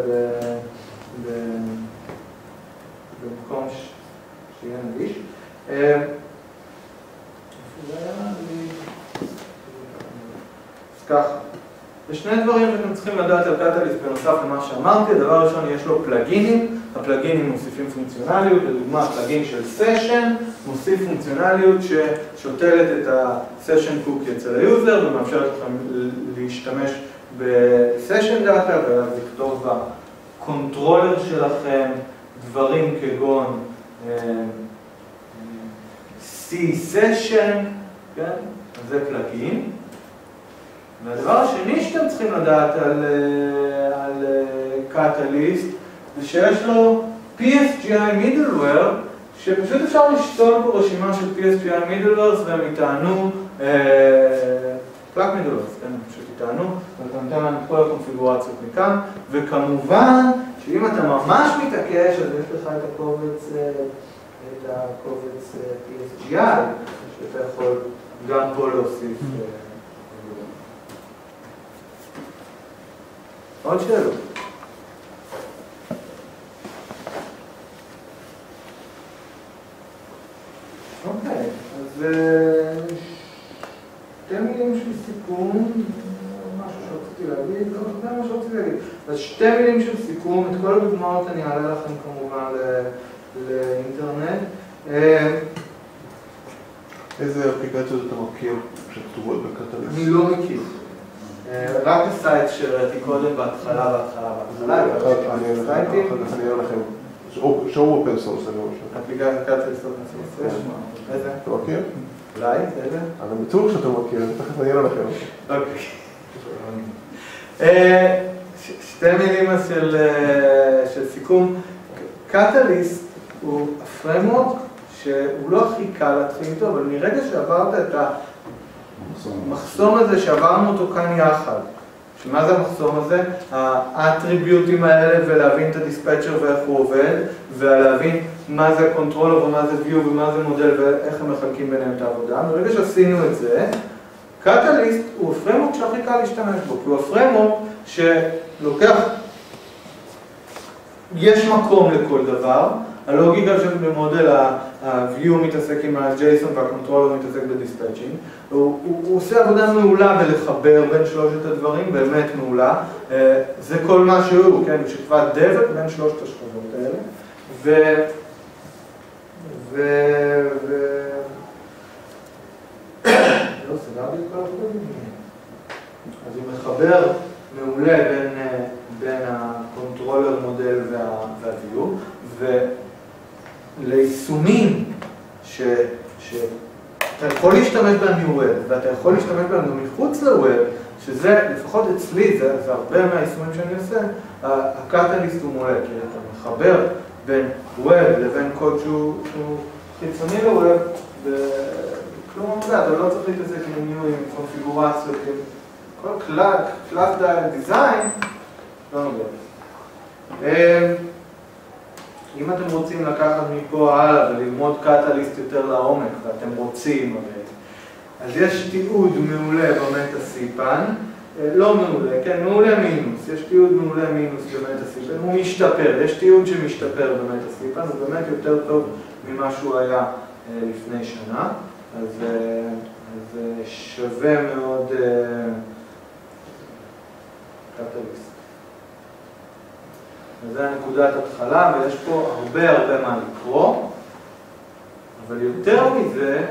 במקום שיהיה נגיש. אה, אז ככה. יש שני דברים שאתם צריכים לדעת על קטליסט בנוסף למה שאמרתי. הדבר הראשון, יש לו פלאגינים. הפלאגינים מוסיפים פונקציונליות, לדוגמה פלאגין של סשן מוסיף פונקציונליות ששותלת את ה session cookie אצל ה user ומאפשרת לכם להשתמש ב session data ואז לכתוב ב controller שלכם דברים כגון אה, C-Session, כן? זה plugin. והדבר השני שאתם צריכים לדעת על, אה, על Catalyst זה שיש לו PSGI middleware שפשוט אפשר לשתול פה רשימה של PSGI middlewares והם יטענו פלאק middlewares, כן, פשוט יטענו ואתה נותן להם את כל הקונפיגורציות מכאן וכמובן שאם אתה ממש מתעקש אז יש לך את הקובץ אה, את הקובץ אה, PSGI שאתה יכול גם פה להוסיף אה, עוד שאלות? אוקיי, אז שתי מילים של סיכום, משהו שרציתי להגיד, לא זה מה שרציתי להגיד. אז שתי מילים של סיכום, את כל הדוגמאות אני אעלה לכם כמובן לאינטרנט. אה, איזה אפליקציות אתה מכיר שכתובות ב Catalyst? אני לא מכיר. אה, רק ה site שהראיתי קודם בהתחלה, בהתחלה, בהתחלה. אני אראה לכם, אראה לכם. שהוא open source, אני חושב. אפליקציה לסוף נפוס. איזה? אתה מכיר? אולי, איזה? אני בטוח שאתה מכיר, תכף אני אראה לכם. אוקיי. אה, שתי מילים של, אה, של סיכום. Catalyst הוא ה framework שהוא לא הכי קל להתחיל איתו, אבל מרגע שעברת את המחסום הזה שעברנו אותו כאן יחד, שמה זה המחסום הזה? ה attribute ים האלה ולהבין את ה dispatcher ואיך הוא עובד, ולהבין מה זה controller ומה זה view ומה זה מודל ואיך הם מחלקים ביניהם את העבודה. מרגע שעשינו את זה, Catalyst הוא ה framework שהכי קל להשתמש בו, כי הוא ה framework שלוקח, יש מקום לכל דבר, הלוגיקה של במודל ה-view מתעסק עם ה-JSON וה controller מתעסק ב dispatching, הוא, הוא, הוא עושה עבודה מעולה בלחבר בין שלושת הדברים, באמת מעולה, אה, זה כל מה שהוא, כן, שכבת דבק בין שלושת השכבות האלה, ו... ו... ו... לא, סגרתי את כל הקודים. אז הוא מחבר מעולה בין, אה, בין ה controller מודל וה- וה-view, וליישומים ש... שאתה יכול להשתמש בהם מ web, ואתה יכול להשתמש בהם גם מחוץ ל web, שזה, לפחות אצלי, זה, זה הרבה מהיישומים שאני עושה, ה Catalyst הוא מעולה, כי אתה מחבר בין web לבין קוד שהוא, חיצוני ל web, וכלום עבודה, אתה לא צריך להתעסק עם new, עם קונפיגורציות, עם כל קלאס דיזיין, לא נוגע. אה, אם אתם רוצים לקחת מפה הלאה וללמוד קטליסט יותר לעומק, ואתם רוצים, הרי, אז יש תיעוד מעולה במטה סיפן, לא מעולה, כן, מעולה מינוס, יש תיעוד מעולה מינוס במטה סיפן, הוא משתפר, יש תיעוד שמשתפר במטה סיפן, הוא באמת יותר טוב ממה שהוא היה לפני שנה, אז, אז שווה מאוד קטליסט. וזו נקודת התחלה, ויש פה הרבה הרבה מה לקרוא, אבל יותר מזה,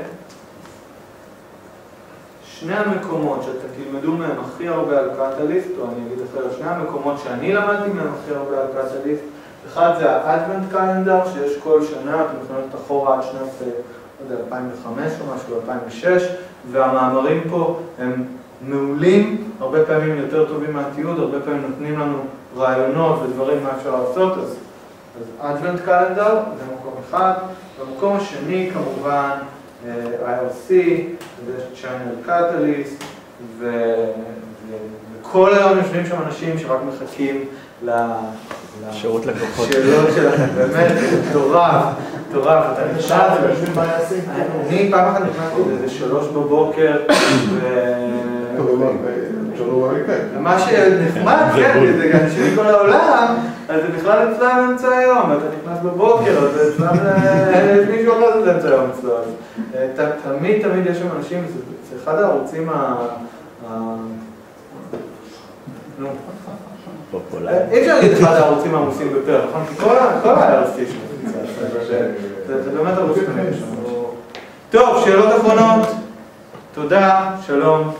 שני המקומות שאתם תלמדו מהם הכי הרבה על קטליסט, או אני אגיד אחרת, שני המקומות שאני למדתי מהם הכי הרבה על קטליסט, אחד זה ה-Advent Calendar, שיש כל שנה, אתם יכולים ללכת אחורה עד שנת, לא יודע, 2005 או משהו, 2006, והמאמרים פה הם מעולים, הרבה פעמים יותר טובים מהתיעוד, הרבה פעמים נותנים לנו רעיונות ודברים מה אפשר לעשות, אז, אז Advent Calendar זה מקום אחד, במקום השני כמובן IRC, ויש Channel Catalyst, וכל היום יושבים שם אנשים שרק מחכים שירות לקוחות. לשאלות שלכם, באמת, מטורף, מטורף, אתה נכנס, אני פעם אחת נכנסתי באיזה שלוש בבוקר, ומה שנחמד, כן, זה גם אנשים מכל העולם, אז זה בכלל אצלם אמצע היום, אתה נכנס בבוקר, אז אצלם מישהו אחר זה אמצע היום אצלו, אז תמיד תמיד יש שם אנשים, זה אחד הערוצים ה... נו. אי אפשר להגיד אחד הערוצים העמוסים ביותר, נכון? כי כל ה-RC שם, זה באמת ערוצים עמוסים. טוב, שאלות אחרונות? תודה, שלום.